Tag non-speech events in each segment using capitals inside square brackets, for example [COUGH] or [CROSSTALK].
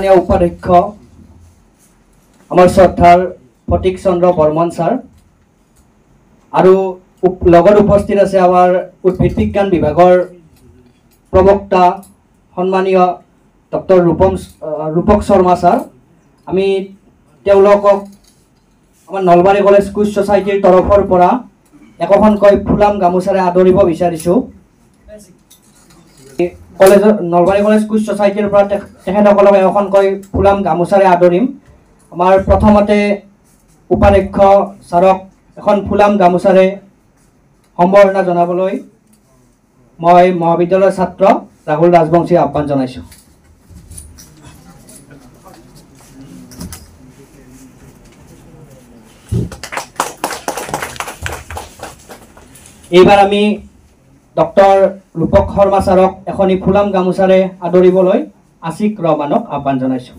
সন্মানীয় উপাধ্যক্ষ আমাৰ শ্ৰদ্ধাৰ ফটিক চন্দ্ৰ বৰ্মন ছাৰ আৰু লগত উপস্থিত আছে আমাৰ উদ্ভিদ বিজ্ঞান বিভাগৰ প্ৰবক্তা সন্মানীয় ডক্টৰ ৰূপম ৰূপক শৰ্মা ছাৰ। আমি তেওঁলোকক আমাৰ নলবাৰী কলেজ কুইজ ছ'চাইটিৰ তৰফৰ পৰা একোখনকৈ ফুলাম গামোচাৰে আদৰিব বিচাৰিছোঁ। কলেজৰ নলবাৰী কলেজ কুইজ ছ'চাইটিৰ পৰা তেখ- তেখেতসকলক এখনকৈ ফুলাম গামোচাৰে আদৰিম। আমাৰ প্ৰথমতে উপাধ্যক্ষ ছাৰক এখন ফুলাম গামোচাৰে সম্বৰ্ধনা জনাবলৈ মই মহাবিদ্যালয়ৰ ছাত্ৰ ৰাহুল ৰাজবংশীক আহ্বান জনাইছোঁ। এইবাৰ আমি ডক্টৰ ৰূপক শৰ্মা ছাৰক এখনি ফুলাম গামোচাৰে আদৰিবলৈ আছিক ৰহমানক আহ্বান জনাইছোঁ।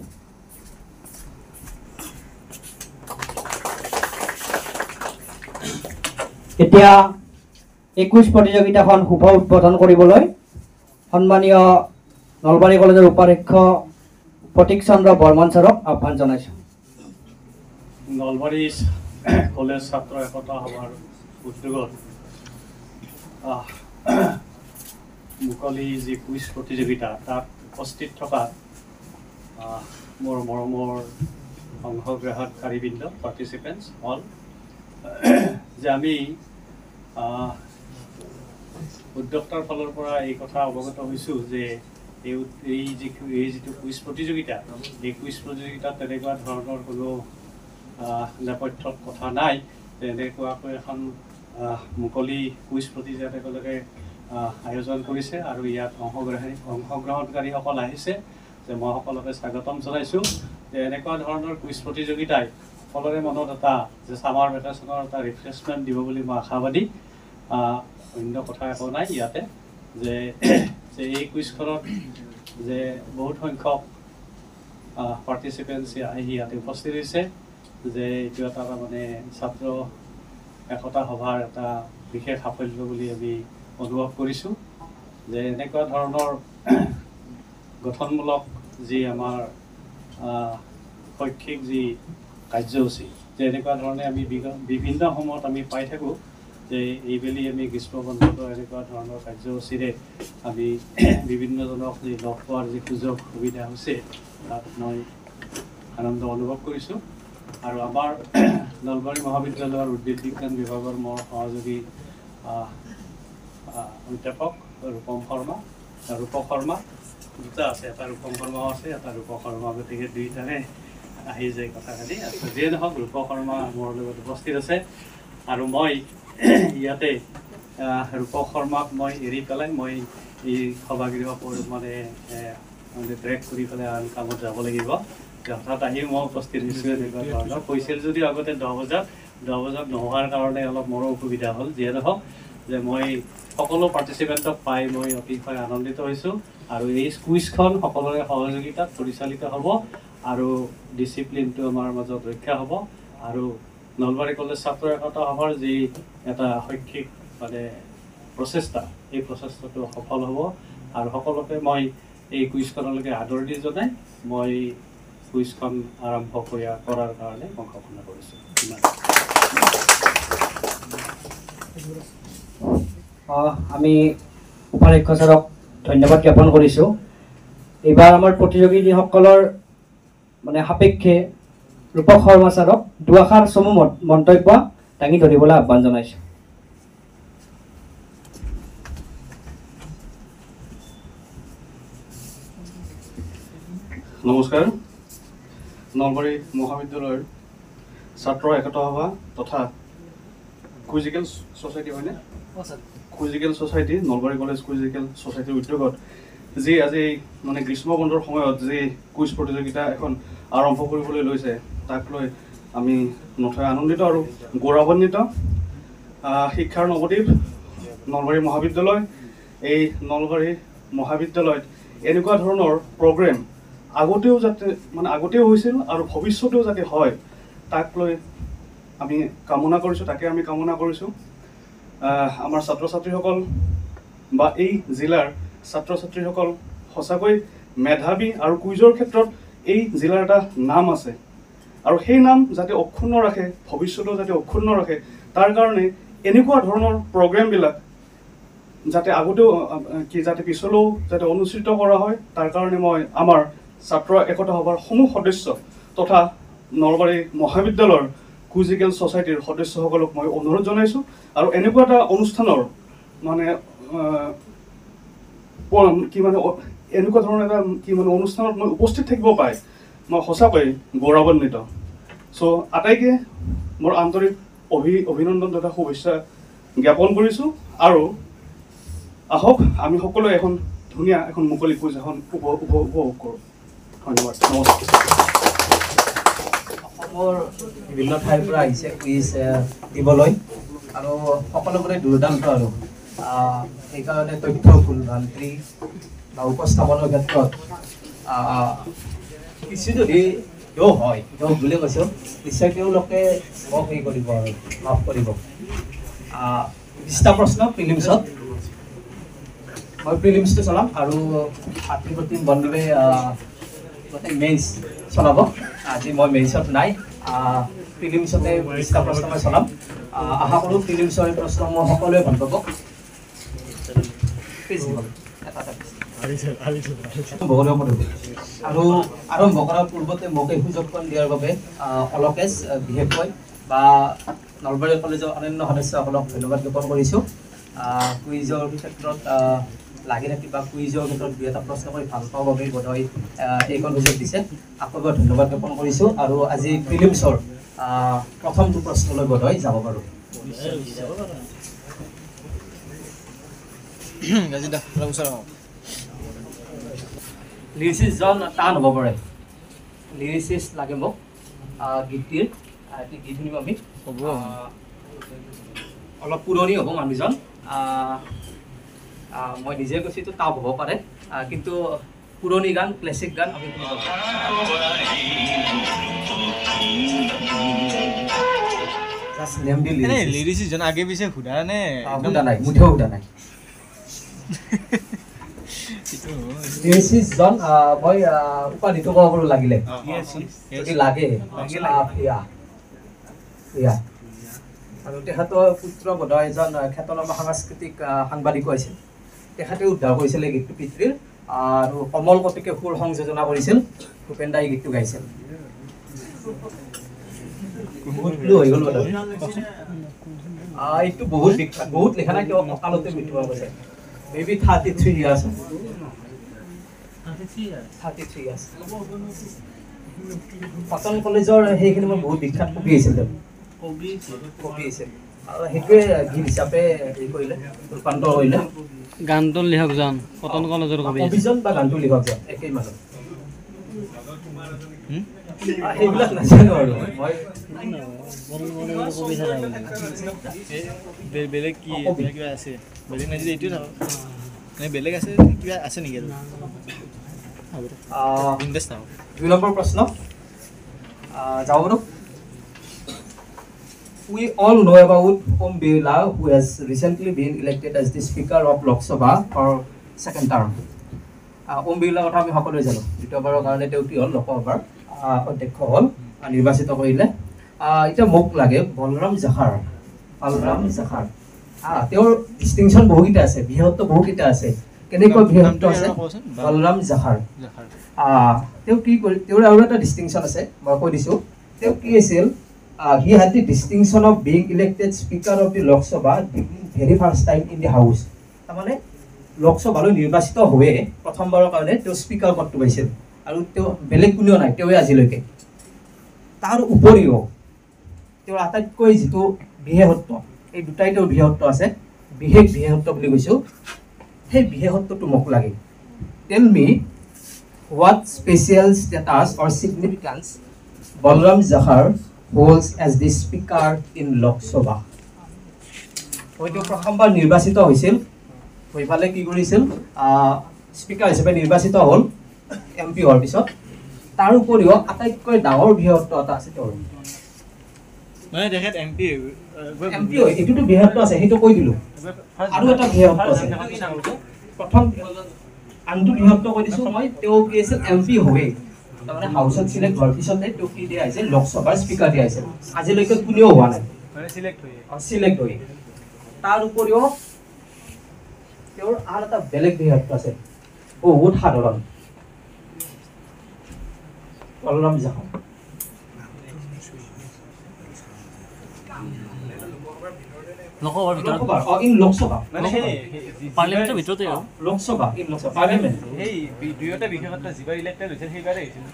এতিয়া একৈছ প্ৰতিযোগিতাখন শুভ উদ্বোধন কৰিবলৈ সন্মানীয় নলবাৰী কলেজৰ উপাধ্যক্ষ প্ৰতীক চন্দ্ৰ বৰ্মন ছাৰক আহ্বান জনাইছোঁ। নলবাৰী কলেজ ছাত্ৰ একতা সভাৰ উদ্যোগত [CLEARS THROAT] মুকলি যি কুইজ প্ৰতিযোগিতা তাত উপস্থিত থকা মোৰ মৰমৰ অংশগ্ৰহণকাৰীবৃন্দ পাৰ্টিচিপেণ্টছ অল [CLEARS THROAT] যে আমি উদ্যোক্তাৰ ফালৰ পৰা এই কথা অৱগত হৈছোঁ যে এই এই যি এই যিটো কুইজ প্ৰতিযোগিতা এই কুইজ প্ৰতিযোগিতাত তেনেকুৱা ধৰণৰ কোনো নেপথ্যত কথা নাই। তেনেকুৱাকৈ এখন মুকলি কুইজ প্ৰতিযোগিতা তেওঁলোকে আয়োজন কৰিছে আৰু ইয়াত অংশগ্ৰহী অংশগ্ৰহণকাৰীসকল আহিছে যে মই সকলোকে স্বাগতম জনাইছোঁ। যে এনেকুৱা ধৰণৰ কুইজ প্ৰতিযোগিতাই সকলোৰে মনত এটা যে ছামাৰ ভেকেশ্যনৰ এটা ৰিফ্ৰেছমেণ্ট দিব বুলি মই আশাবাদী। অন্য কথা একো নাই ইয়াতে যে যে এই কুইজখনত যে বহুত সংখ্যক পাৰ্টিচিপেণ্টছ আহি ইয়াতে উপস্থিত হৈছে যে এইটো এটা মানে ছাত্ৰ একতা সভাৰ এটা বিশেষ সাফল্য বুলি আমি অনুভৱ কৰিছোঁ। যে এনেকুৱা ধৰণৰ [CLEARS THROAT] গঠনমূলক যি আমাৰ শৈক্ষিক যি কাৰ্যসূচী যে এনেকুৱা ধৰণে আমি বিভিন্ন সময়ত আমি পাই থাকোঁ যে এইবেলি আমি গ্ৰীষ্ম বন্ধতো এনেকুৱা ধৰণৰ কাৰ্যসূচীৰে আমি [CLEARS THROAT] বিভিন্নজনক যি লগ পোৱাৰ যি সুযোগ সুবিধা হৈছে তাত মই আনন্দ অনুভৱ কৰিছোঁ। আৰু আমাৰ [CLEARS THROAT] নলবাৰী মহাবিদ্যালয়ৰ উদ্ভিদ বিজ্ঞান বিভাগৰ মোৰ সহযোগী অধ্যাপক ৰূপম শৰ্মা ৰূপক শৰ্মা দুটা আছে এটা ৰূপম শৰ্মাও আছে এটা ৰূপক শৰ্মা গতিকে দুইটাৰে আহি যায় কথাখিনি যিয়ে নহওক ৰূপক শৰ্মা মোৰ লগত উপস্থিত আছে। আৰু মই [CLEARS THROAT] ইয়াতে ৰূপক শৰ্মাক মই এৰি পেলাই মই এই সভাগৃহ মানে মানে ব্ৰেক কৰি পেলাই আন কামত যাব লাগিব। আহি মই উপস্থিত হৈছোঁ এনেকুৱা ধৰণৰ। কৈছিল যদিও আগতে দহ বজাত দহ বজাত নোহোৱাৰ কাৰণে অলপ মোৰো অসুবিধা হ'ল। যিয়ে নহওক যে মই সকলো পাৰ্টিচিপেণ্টক পাই মই অতিশয় আনন্দিত হৈছোঁ। আৰু এই কুইজখন সকলোৰে সহযোগিতাত পৰিচালিত হ'ব আৰু ডিচিপ্লিনটো আমাৰ মাজত ৰক্ষা হ'ব। আৰু নলবাৰী কলেজ ছাত্ৰ একতা সভাৰ যি এটা শৈক্ষিক মানে প্ৰচেষ্টা এই প্ৰচেষ্টাটো সফল হ'ব। আৰু সকলোকে মই এই কুইজখনলৈকে আদৰণি জনাই মই কুইজখন আৰম্ভ কৰি কৰাৰ কাৰণে মই ঘোষণা কৰিছোঁ আমি উপাধ্যক্ষ ছাৰক ধন্যবাদ জ্ঞাপন কৰিছোঁ। এইবাৰ আমাৰ প্ৰতিযোগীসকলৰ মানে সাপেক্ষে ৰূপক শৰ্মা ছাৰক দুআষাৰ চমু মত- মন্তব্য দাঙি ধৰিবলৈ আহ্বান জনাইছোঁ। নমস্কাৰ। নলবাৰী মহাবিদ্যালয়ৰ ছাত্ৰ একতা সভা তথা কুইজিকেল ছ'চাইটি হয়নে? Quizzical society Nalbari college quizzical ছ'চাইটিৰ উদ্যোগত যি আজি মানে গ্ৰীষ্ম বন্ধৰ সময়ত যি কুইজ প্ৰতিযোগিতা এখন আৰম্ভ কৰিবলৈ লৈছে তাক লৈ আমি নথৈ আনন্দিত আৰু গৌৰৱান্বিত। শিক্ষাৰ নৱদ্বীপ নলবাৰী মহাবিদ্যালয় এই নলবাৰী মহাবিদ্যালয়ত এনেকুৱা ধৰণৰ প্ৰগ্ৰেম আগতেও যাতে মানে আগতেও হৈছিল আৰু ভৱিষ্যতেও যাতে হয় তাক লৈ আমি কামনা কৰিছোঁ তাকে আমি কামনা কৰিছোঁ। আমাৰ ছাত্ৰ ছাত্ৰীসকল বা এই জিলাৰ ছাত্ৰ ছাত্ৰীসকল সঁচাকৈ মেধাৱী আৰু কুইজৰ ক্ষেত্ৰত এই জিলাৰ এটা নাম আছে। আৰু সেই নাম যাতে অক্ষুণ্ণ ৰাখে ভৱিষ্যতেও যাতে অক্ষুণ্ণ ৰাখে তাৰ কাৰণে এনেকুৱা ধৰণৰ প্ৰগ্ৰেমবিলাক যাতে আগতেও কি যাতে পিছলৈও যাতে অনুষ্ঠিত কৰা হয় তাৰ কাৰণে মই আমাৰ ছাত্ৰ একতা সভাৰ সমূহ সদস্য তথা নলবাৰী মহাবিদ্যালয়ৰ কুজিকেল ছ'চাইটিৰ সদস্যসকলক মই অনুৰোধ জনাইছোঁ। আৰু এনেকুৱা এটা অনুষ্ঠানৰ মানে কি মানে এনেকুৱা ধৰণৰ এটা কি মানে অনুষ্ঠানত মই উপস্থিত থাকিব পাই মই সঁচাকৈ গৌৰৱান্বিত। চ' আটাইকে মোৰ আন্তৰিক অভি অভিনন্দন তথা শুভেচ্ছা জ্ঞাপন কৰিছোঁ। আৰু আহক আমি সকলোৱে এখন ধুনীয়া এখন মুকলি পূজা এখন উপ- উপ- উপভোগ কৰোঁ। ধন্যবাদ অসমৰ বিভিন্ন ঠাইৰ পৰা আহিছে কুইজ দিবলৈ আৰু সকলোবোৰে দুৰ্দান্ত আৰু। সেইকাৰণে তথ্য ভ্ৰান্তি বা উপস্থাপনৰ ক্ষেত্ৰত কিছু যদি দোষ হয় দোষ বুলি কৈছোঁ নিশ্চয় তেওঁলোকে মোক হেৰি কৰিব আৰু মাফ কৰিব। বিশটা প্ৰশ্ন প্ৰিলিমছত। মই প্ৰিলিমছটো চলাম আৰু ভাতৃ প্ৰতিম মেইনছ চলাব আজি মই মেইনছত নাই প্ৰিলিমছতে বিশটা প্ৰশ্ন মই চলাম আশা কৰোঁ প্ৰিলিমছৰ প্ৰশ্ন মই সকলোৱে ভাল পাব। আৰু আৰম্ভ কৰাৰ পূৰ্বতে মোক এই সুযোগকণ দিয়াৰ বাবে অলকেশ বিশেষকৈ বা নলবাৰী কলেজৰ অন্যান্য সদস্যসকলক ধন্যবাদ জ্ঞাপন কৰিছোঁ কুইজৰ ক্ষেত্ৰত লাগি থাকি বা কুইজৰ ক্ষেত্ৰত দুই এটা প্ৰশ্ন কৰি ভাল পাওঁ বাবে বোধহয় এইখন সুযোগ দিছে। আকৌ এবাৰ ধন্যবাদ জ্ঞাপন কৰিছোঁ আৰু আজি প্ৰিলিমছৰ আহ, প্ৰথমটো প্ৰশ্নলৈ বোধহয় যাব পাৰোঁ লিৰিচিছজন টান হ'ব পাৰে। লিৰিচিছ লাগে মোক গীতটিৰ গীত শুনিম আমি। আহ, অলপ পুৰণি হ'ব মানুহজন। মই নিজে কৈছোঁ এইটো টাফ হ'ব পাৰে। কিন্তু পুৰণি গান ক্লাছিক গান আমি শুনিব জাষ্ট নেম দি এনে lyrics। লিৰিচিছজন আগে পিছে সোধা নে আহ, সোধা নাই মুঠেও সোধা নাই। লিৰিচিছজন আহ, মই আহ, উপাধিটো ক'ব পাৰোঁ লাগিলে। যদি লাগে। আহ, প্ৰিয়া প্ৰিয়া আৰু তেখেতৰ পুত্ৰ বোধহয় এজন খ্যাতনামা সাংস্কৃতিক সাংবাদিকো আছিল। তেখেতে উদ্ধাৰ কৰিছিল গীতটো পিতৃৰ আৰু কমল কটকে সুৰ সংযোজনা কৰিছিল ভূপেন দাই গীতটো গাইছিল। এইটো বহুত বহুত লিখা নাই কিয় অকালতে মৃত্যু গৈছে maybe thirty three years thirty three years Cotton কলেজৰ সেইখিনি মই বহুত বিখ্যাত কবি আছিল তেওঁ। কবি আছিল। সেইটোৱে গীত হিচাপে হেৰি কৰিলে ৰূপান্তৰ কৰিলে। গানটো লিখকজন কটন কলেজৰ কবি কবিজন বা গানটো লিখক যাম একেই মানুহ আহ, সেইবিলাক নাজানো আৰু। মই বে- বেলেগ কি কবি। আছে? বেলেগ নাই যদি এইটোৱে থাকক। নে বেলেগ আছে কিবা আছে নেকি আৰু? দুই নম্বৰ প্ৰশ্ন। যাব পাৰোঁ We all know about Om Birla, who has recently been elected as the Speaker of Lok Sabha for second term. ওম বিৰলাৰ কথা আমি সকলোৱে জানো। দ্বিতীয়বাৰৰ কাৰণে তেওঁ কি হ'ল? লোকসভাৰ আহ, অধ্যক্ষ হ'ল আহ, নিৰ্বাচিত কৰিলে। আহ, এতিয়া মোক লাগে বলৰাম জাখাৰ। বলৰাম জাখাৰ। আহ, তেওঁৰ ডিষ্টিংশ্যন বহুকেইটা আছে বিশেষত্ব বহুকেইটা আছে। কেনেকুৱা বিশেষত্ব আছে? নামটো ক'বচোন। বলৰাম জাখাৰ। জাখাৰ। আহ, তেওঁ কি কৰি তেওঁৰ আৰু এটা ডিষ্টিংশ্যন আছে মই কৈ দিছোঁ। তেওঁ কি আছিল? He had the distinction of being elected speaker of the Lok Sabha very first time in the house তাৰমানে লোকসভালৈ নিৰ্বাচিত হৈয়ে প্ৰথমবাৰৰ কাৰণে তেওঁ স্পীকাৰ পদটো পাইছিল। আৰু তেওঁ বেলেগ কোনেও নাই তেওঁৱে আজিলৈকে। তাৰ উপৰিও তেওঁৰ আটাইতকৈ যিটো বিশেষত্ব এই দুটাই তেওঁৰ বিশেষত্ব আছে। বিশেষ বিশেষত্ব বুলি কৈছোঁ সেই বিশেষত্বটো মোক লাগে। Tell me what special status or significance Balram Zahar holds as the speaker in Lok Sabha? হয়তো প্ৰথমবাৰ নিৰ্বাচিত হৈছিল। হৈ ফালে কি কৰিছিল? স্পীকাৰ হিচাপে নিৰ্বাচিত হ'ল। এম পি হোৱাৰ পিছত। তাৰ উপৰিও আটাইতকৈ ডাঙৰ বিশেষত্ব এটা আছে তেওঁৰ। মানে তেখেত এম পি এম পি হয় এইটোতো বিশেষত্ব আছে সেইটো কৈ দিলোঁ। আৰু এটা বিশেষত্ব আছে। প্ৰথম আনটো বিশেষত্ব কৈ দিছোঁ মই তেওঁ কি আছিল? এম পি হয়ে তাৰমানে হাউচত চিলেক্ট হোৱাৰ পিছতে তেওঁক কি দিয়া হৈছে লোকসভাৰ স্পীকাৰ দিয়া হৈছে। আজিলৈকে কোনেও হোৱা নাই। চিলেক্ট হৈ তাৰ উপৰিও তেওঁৰ আন এটা বেলেগ বিশেষত্ব আছে। বহুত সাধাৰণ। বলৰাম যাহা লোকসভাৰ ভিতৰত লোকসভা অ, ইন লোকসভা মানে সেই পাৰ্লিয়ামেণ্টৰ ভিতৰতে আৰু লোকসভা ইন লোকসভা পাৰ্লিয়ামেণ্ট সেই বি- দুয়োটা বিশেষত্ব যিবাৰ ইলেক্টেড হৈছিল সেইবাৰেই হৈছিল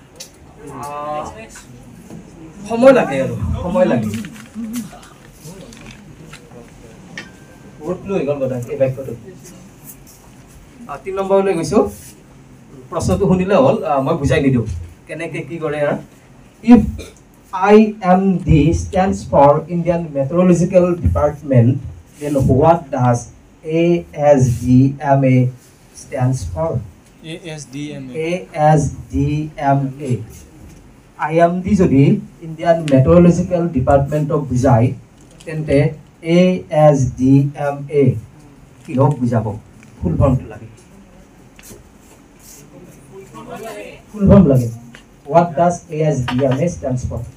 সময় লাগে আৰু সময় লাগে বহুত লৈ গ'ল বোধহয় এই বাক্যটো তিনি নম্বৰলৈ গৈছোঁ। প্ৰশ্নটো শুনিলে হ'ল মই বুজাই নিদিওঁ। কেনেকৈ কি কৰে আৰু? If I M D stands for Indian meteorological department then what does A S D M A stands for A S D M A S D M A I M D যদি Indian meteorological ডিপাৰ্টমেণ্টক বুজায় তেন্তে A S D M A কিহক বুজাব full ফৰ্মটো লাগে full form লাগে what does A S D M A stands for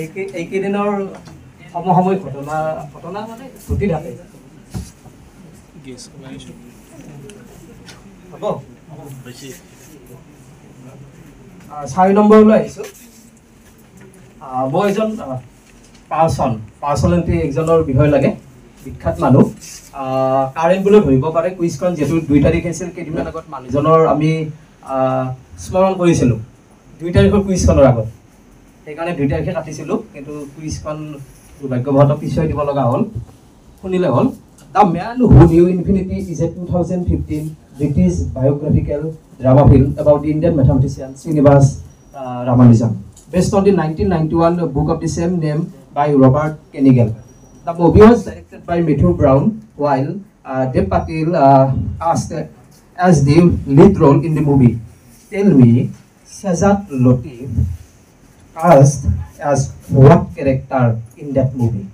এইকেই- এইকেইদিনৰ সমসাময়িক ঘটনা ঘটনা মানে ঘটি থাকে। হ'ব? চাৰি নম্বৰলৈ আহিছোঁ। আহ, মই এজন পাৰ্চন পাৰ্চনেলিটি একজনৰ বিষয় লাগে বিখ্যাত মানুহ। কাৰেণ্ট বুলি ধৰিব পাৰে কুইজখন যিহেতু দুই তাৰিখ আছিল কেইদিনমান আগত মানুহজনৰ আমি স্মৰণ কৰিছিলোঁ। দুই তাৰিখৰ কুইজখনৰ আগত। সেইকাৰণে দুই তাৰিখে কাটিছিলোঁ কিন্তু কুইজখন দুৰ্ভাগ্যবশতঃ পিছুৱাই দিব লগা হ'ল। শুনিলে হ'ল। The man who knew infinity is a two thousand fifteen British biographical drama film about Indian mathematician Srinivasa Ramanujan. Based on the nineteen ninety one book of the same name by Robert Kanigel the movie was directed by Matthew Brown while Dev Patel আষ্ট as the lead role in the movie tell me Shazad Latif cast as what character in that movie?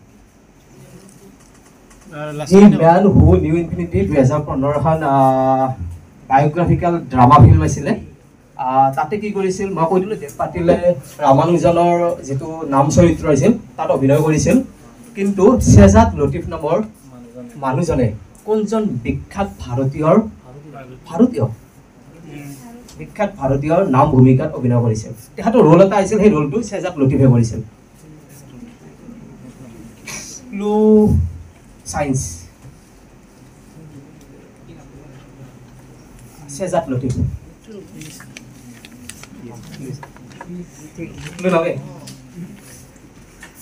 যি man who knew infinity দুহেজাৰ পোন্ধৰখন biographical drama film আছিলে। তাতে কি কৰিছিল মই কৈ দিলোঁ দেৱ পাটিলে ৰামানুজনৰ যিটো নাম চৰিত্ৰ আছিল তাত অভিনয় কৰিছিল। কিন্তু চেজাত লতিফ নামৰ মানুহজনে। কোনজন বিখ্যাত ভাৰতীয়ৰ? ভাৰতীয়। বিখ্যাত ভাৰতীয়ৰ নাম ভূমিকাত অভিনয় কৰিছিল। তেখেতৰ ৰোল এটা আহিছিল সেই ৰোলটো চেজাত লতিফে কৰিছিল। ক্লু চাইন্স লতিফ।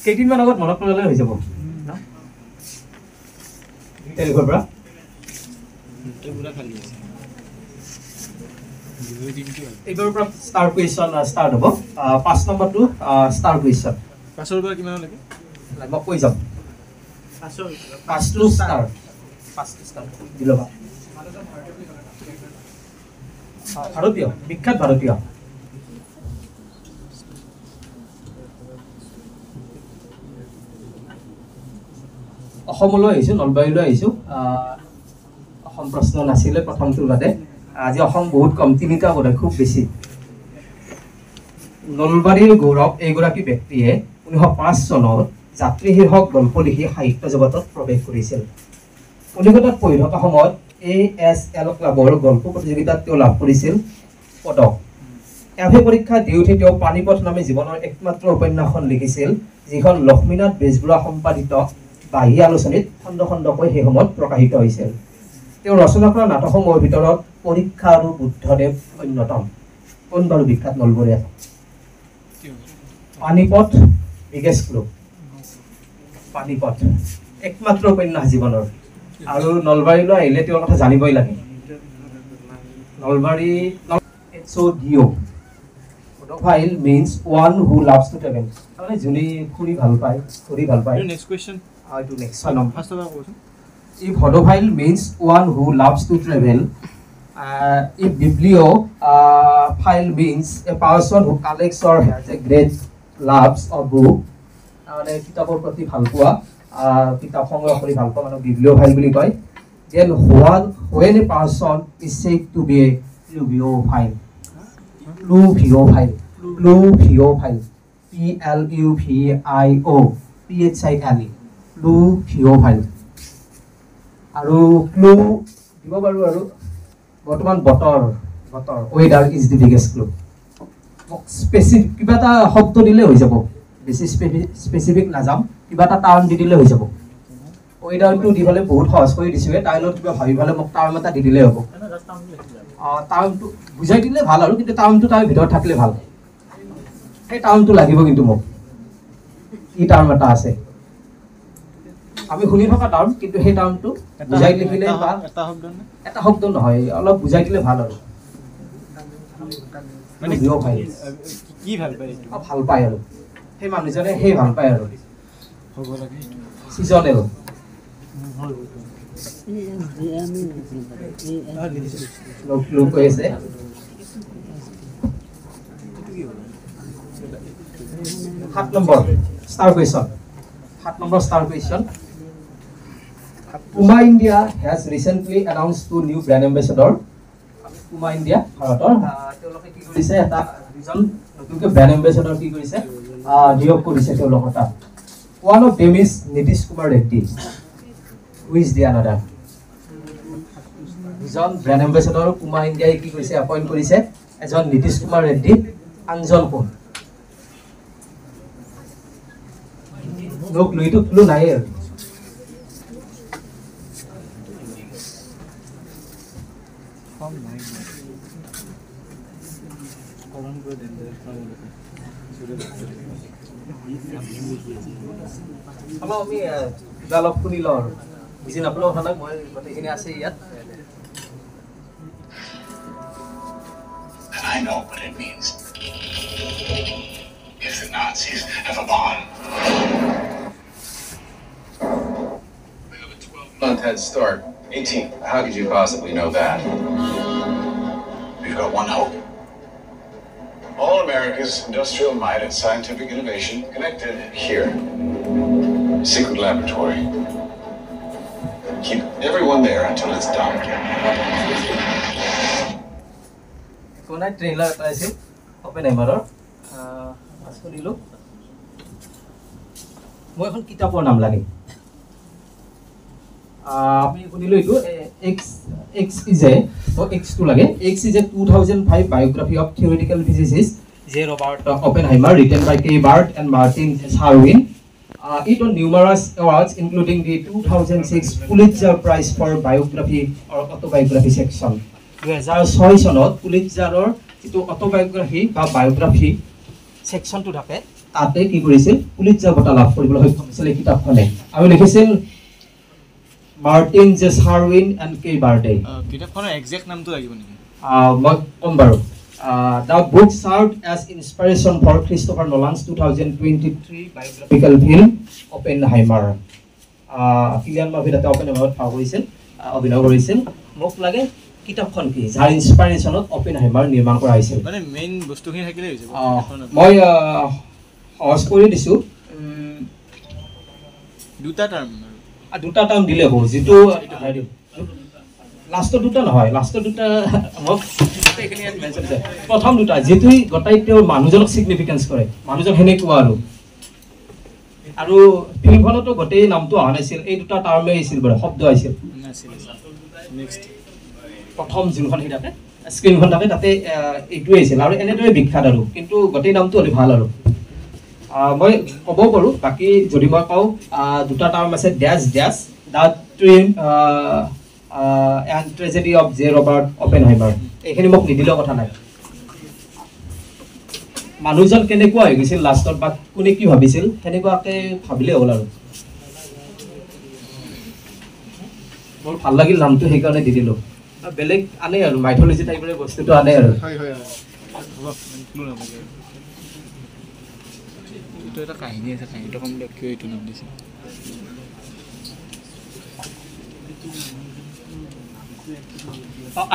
কেইদিনমান আগত মনত পেলালে হৈ যাব। তাৰিখৰ পৰা। এইবাৰৰ পৰা ষ্টাৰ কুৱেশ্যন ষ্টাৰ্ট হ'ব। পাঁচ নম্বৰটো ষ্টাৰ কুৱেশ্যন পাছৰ পৰা কিমানলৈকে মই কৈ যাম। পাঁচটো ষ্টাৰ পাঁচটো ষ্টাৰ দি ল'বা। আহ, ভাৰতীয় বিখ্যাত ভাৰতীয়। অসমলৈ আহিছোঁ নলবাৰীলৈ আহিছোঁ। আহ, অসম প্ৰশ্ন নাছিলে প্ৰথমটোৰ বাদে আজি অসম বহুত কম তিনিটা বোধহয় খুব বেছি। নলবাৰীৰ গৌৰৱ এইগৰাকী ব্যক্তিয়ে ঊনৈছশ পাঁচ চনত যাত্ৰী শীৰ্ষক গল্প লিখি সাহিত্য জগতত প্ৰৱেশ কৰিছিল। কলিকতাত পঢ়ি থকা সময়ত এ এছ এল ক্লাবৰ গল্প প্ৰতিযোগিতাত তেওঁ লাভ কৰিছিল পদক। এভে পৰীক্ষা দি উঠি তেওঁ পানীপথ নামে জীৱনৰ একমাত্ৰ উপন্যাসখন লিখিছিল যিখন লক্ষ্মীনাথ বেজবৰুৱা সম্পাদিত বাহী আলোচনীত খণ্ড খণ্ডকৈ সেই সময়ত প্ৰকাশিত হৈছিল। তেওঁ ৰচনা কৰা নাটকসমূহৰ ভিতৰত পৰীক্ষা আৰু বুদ্ধদেৱ অন্যতম। কোন বাৰু বিখ্যাত নলবৰীয়া পানীপথ বিগেষ্ট ক্লুব পানীপথ। একমাত্ৰ উপন্যাস জীৱনৰ। আৰু নলবাৰীলৈ আহিলে তেওঁৰ কথা জানিবই লাগে। Nalbari it's Dio photophile means one who loves to travel তাৰমানে যোনে ফুৰি ভাল পায় ফুৰি ভাল পায়। নেক্সট কুৱেশ্যন এইটো নেক্সট ক'বচোন If hodophile means loves to travel, uh, if bibliophile means a person who collects or has a great loves of book, মানে কিতাপৰ প্ৰতি ভাল পোৱা কিতাপ সংগ্ৰহ কৰি ভাল পোৱা মানুহক বিব্লিঅ'ফাইল বুলি কয় Then what, when a person is said to be a pluviophile, pluviophile, pluviophile, P L U P I O P H I L E, pluviophile. আৰু ক্লু দিব পাৰোঁ আৰু বৰ্তমান বতৰ বতৰ weather is the biggest clue মোক specific কিবা এটা শব্দ দিলে হৈ যাব। বেছি স্পেচিফিক নাযাম। কিবা এটা টাৰ্ম দি দিলে হৈ যাব। ৱেডাৰটো দি পেলাই বহুত সহজ কৰি দিছোঁ তাৰ লগত কিবা ভাবি পেলাই মোক টাৰ্ম এটা দি দিলে হ'ব। অঁ টাৰ্মটো বুজাই দিলে ভাল আৰু কিন্তু টাৰ্মটো তাৰ ভিতৰত থাকিলে ভাল। সেই টাৰ্মটো লাগিব কিন্তু মোক। কি টাৰ্ম এটা আছে। আমি শুনি থকা টাৰ্ম কিন্তু সেই টাৰ্মটো বুজাই লিখিলে বা এটা শব্দ নহয় অলপ বুজাই দিলে ভাল আৰু। কি ভাল পায় ভাল আৰু। সেই মানুহজনে সেই ভাল পায় আৰু। ছিজনেল কৈ আছে। সাত নম্বৰ ষ্টাৰ কুৱেশ্যন সাত number star question recently announce two new brand ambassador Puma India ভাৰতৰ। আহ, তেওঁলোকে কি কৰিছে এটা দুজন নতুনকৈ ব্ৰেণ্ড এম্বেচেডৰ কি কৰিছে আহ, নিয়োগ কৰিছে তেওঁলোকৰ তাত। One of them is Nitish Kumar Reddy with the another দুজন ব্ৰেণ্ড এম্বেচেডৰ পুমা ইণ্ডিয়াই কি কৰিছে এপইণ্ট কৰিছে এজন নীতিশ কুমাৰ ৰেড্ডি আনজন কোন? লোক লুইটো ক্লু নাই আৰু। হ'ব আমি আহ, কিবা অলপ শুনি লওঁ আৰু বুজি নাপালেও কথা নাই মই গোটেইখিনি আছে ইয়াত And I know what it means. If the Nazis have a bomb. We have a 12 month head start. 18. How could you possibly know that? We've got one hope. All America's industrial might and scientific innovation connected here. Secret laboratory. Keep everyone there until it's done. একো নাই trailer এটা আছিল open এমাৰৰ শুনিলোঁ মই এখন কিতাপৰ নাম লাগে আহ, আমি শুনিলোঁ এইটো এক্স এক্স ইজ এ মোক এক্সটো লাগে। X is a two thousand five biography of theoretical physicist J Robert Oppenheimer written by Kai Bird and Martin Sherwin Uh, it won numerous awards, including the 2006 Pulitzer Prize for Biography or Autobiography section. দুহেজাৰ ছয় চনত পুলিটজাৰৰ যিটো autobiography বা biography ছেকশ্যনটো থাকে। তাতে কি কৰিছিল? Pulitzer বঁটা লাভ কৰিবলৈ সক্ষম হৈছিল কিতাপখনে। আৰু লিখিছিল Martin J Sherwin and Kai birthday কিতাপখনৰ একজেক্ট নামটো লাগিব নেকি? আহ, মই ক'ম বাৰু। The book served as inspiration for Christopher Nolan's two thousand twenty three biographical film Oppenheimer Cillian Mavi তাতে অপেন হাইমাৰত ভাও কৰিছিল আহ, অভিনয় কৰিছিল। মোক লাগে কিতাপখন কি? যাৰ ইনস্পিৰেশ্যনত অপেন হাইমাৰ নিৰ্মাণ কৰা হৈছিল। মানে মেইন বস্তুখিনি থাকিলে কিতাপখনত। মই সহজ কৰি দিছোঁ। দুটা টাৰ্ম দুটা টাৰ্ম দিলে হ'ব যিটো লাষ্টৰ দুটা নহয় লাষ্টৰ দুটা আছে। প্ৰথম দুটা যিটো গোটাই তেওঁৰ মানুহজনক ছিগনিফিকেঞ্চ কৰে মানুহজন সেনেকুৱা আৰু। আৰু ফিল্মখনতো গোটেই নামটো অহা নাছিল এই দুটা টাৰ্মে আহিছিল বাৰু শব্দ আহিছিল। প্ৰথম যোনখন সেই থাকে স্ক্ৰীণখন থাকে তাতে আহ, এইটোৱে আহিছিল আৰু এনেদৰে বিখ্যাত আৰু কিন্তু গোটেই নামটো হ'লে ভাল আৰু। মই ক'বও পাৰোঁ বাকী যদি মই কওঁ দুটা টাৰ্ম আছে the the triumph and tragedy of J Robert Oppenheimer এইখিনি মোক নিদিলেও কথা নাই। মানুহজন কেনেকুৱা হৈ গৈছিল লাষ্টত বা কোনে কি ভাবিছিল সেনেকুৱাকৈ ভাবিলেই হ'ল আৰু। মোৰ ভাল লাগিল নামটো সেইকাৰণে দি দিলোঁ। বেলেগ আনে আৰু মাইথলজি টাইপৰে বস্তুটো আনে আৰু। এইটো এটা কাহিনী আছে কাহিনীটো কম দিয়ক কিয় এইটো নাম দিছে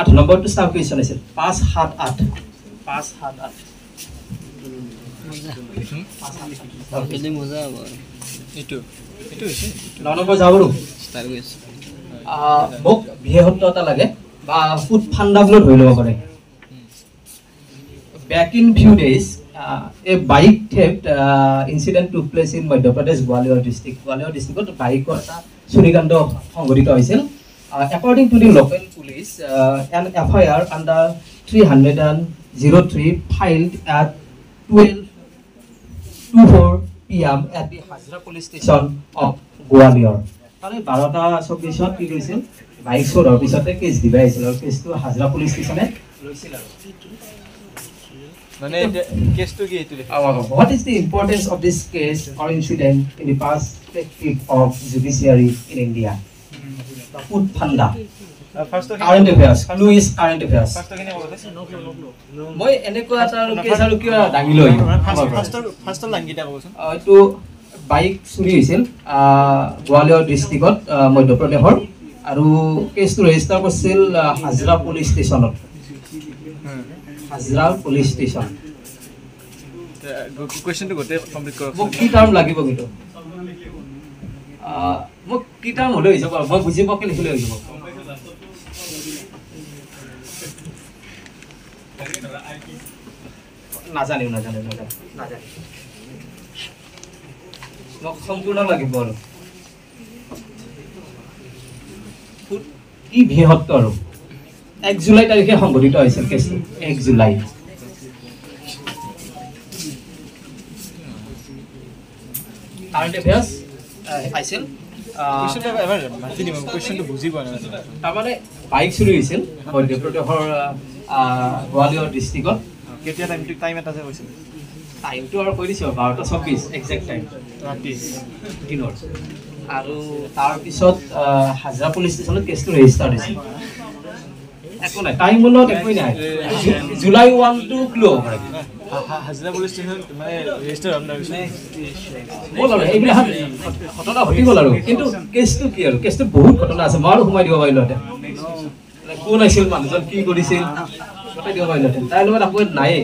আঠ নম্বৰটো ষ্টাৰ কুৱেশ্যন আছিল পাঁচ সাত আঠ পাঁচ সাত আঠ মোক বিশেষত্ব এটা লাগে বা ফুড ফাণ্ডা বুলি ধৰি ল'ব পাৰে back in few days, theft uh, incident took place in Madhya Pradesh, Gwalior district. Gwalior district, বাইকৰ এটা চুৰিকাণ্ড সংঘটিত হৈছিল। According to the local police an F I R under three hundred and zero' three filed at twelve two four P M at the Hazra police station of Gwalior তাৰে বাৰটা চৌবিছত কি কৰিছিল? বাইক চোৰৰ পিছতে কেছ দিব আহিছিল আৰু কেছটো হাজৰা পুলিচ ষ্টেচনে লৈছিল আৰু। মানে কেছটো কি এইটো লিখা what is the importance of this case or incident in the perspective of judiciary in India? The food panda. ফাৰ্ষ্টৰ Current affairs. Clue is current affairs. ফাৰ্ষ্টৰখিনি ক'ব মই এনেকুৱা এটা আৰু কেছ আৰু কিয় দাঙি লৈ আহিম? ফাৰ্ষ্টৰ ফাৰ্ষ্টৰ লাইনকেইটা ক'বচোন আহ, এইটো বাইক চুৰি হৈছিল আহ, গোৱালিয়ৰ ডিষ্ট্ৰিক্টত মধ্যপ্ৰদেশৰ আৰু কেছটো ৰেজিষ্টাৰ কৰিছিল হাজৰা পুলিচ ষ্টেচনত হাজৰা পুলিচ ষ্টেচন কুৱেশ্যনটো গোটেই কমপ্লিট কৰক। মোক কি টাৰ্ম লাগিব কিন্তু? আহ, মোক কি টাৰ্ম হ'লে হৈ যাব মই বুজি পোৱাকৈ লিখিলে হৈ যাব। নাজানিম নাজানিম নাজানিম। নাজানিম মোক সম্পূৰ্ণ লাগিব আৰু। কি বিশেষত্ব আৰু এক জুলাই তাৰিখে সংঘটিত হৈছিল কেছটো। এক জুলাই। কাৰেণ্ট এফেয়াৰ্ছ পাইছিল। তাৰমানে বাইক চুৰি হৈছিল মধ্যপ্ৰদেশৰ গোৱালিয়ৰ ডিষ্ট্ৰিক্টত কেতিয়া টাইমটো টাইম এটা যে কৈছিল? টাইমটো আৰু কৈ দিছোঁ বাৰটা চৌবিছ একজেক্ট টাইম ৰাতি। দিনৰ। আৰু তাৰপিছত হাজৰা পুলিচ ষ্টেচনত কেছটো ৰেজিষ্টাৰ হৈছিল। একো নাই। টাইম মনত একোৱেই নাই। জুলাই ওৱান টু ক্লো হ'ব পাৰে হা- হা- হাজিৰা পুলিচ ষ্টেচন মানে ৰেজিষ্টাৰ হ'ম তাৰপিছত হ'ল আৰু এইবিলাক ঘটনা ঘটি গ'ল আৰু। কিন্তু কেছটো কি আৰু? কেছটো বহুত ঘটনা আছে। মই আৰু সোমাই দিব পাৰিলোহেঁতেন কোন আছিল মানুহজন কি কৰিছিল? গোটেই দিব পাৰিলোহেঁতেন তাইৰ লগত আকৌ নায়েই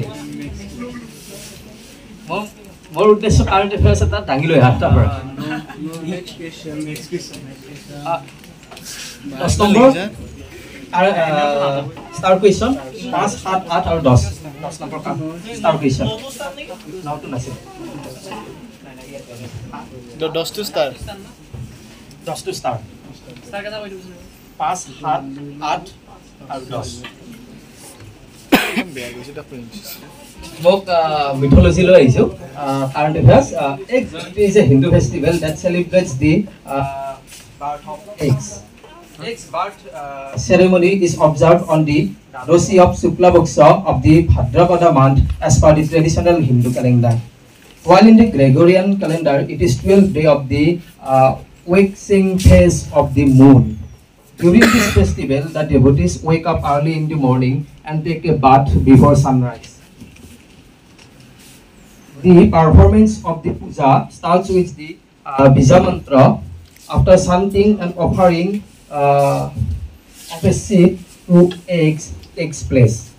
মই মোৰ উদ্দেশ্য কাৰেণ্ট এফেয়াৰ্ছ এটা দাঙি লৈ অহা তাৰ পৰা। দহ নম্বৰ? ষ্টাৰ কুৱেশ্যন পাঁচ সাত আঠ আৰু দহ। দহ নম্বৰ কাম। ষ্টাৰ কুৱেশ্যন নাওটো নাছিল। দ- দহটো ষ্টাৰ দহটো ষ্টাৰ পাঁচ সাত আঠ আৰু দহ। মোক মিথলজিলৈ আহিছোঁ। Current affairs eggs is a Hindu festival that celebrates the birth of eggs Eggs birth uh, ceremony is observed on the Dadosi of Shukla Boksha of the Bhadrapada month as per the traditional Hindu calendar. While in the Gregorian calendar, it is 12th day of the uh, waxing phase of the moon. During this festival, the devotees wake up early in the morning and take a bath before sunrise. The performance of the puja starts with the uh, Bija mantra. After chanting and offering uh, of a seed to eggs takes place.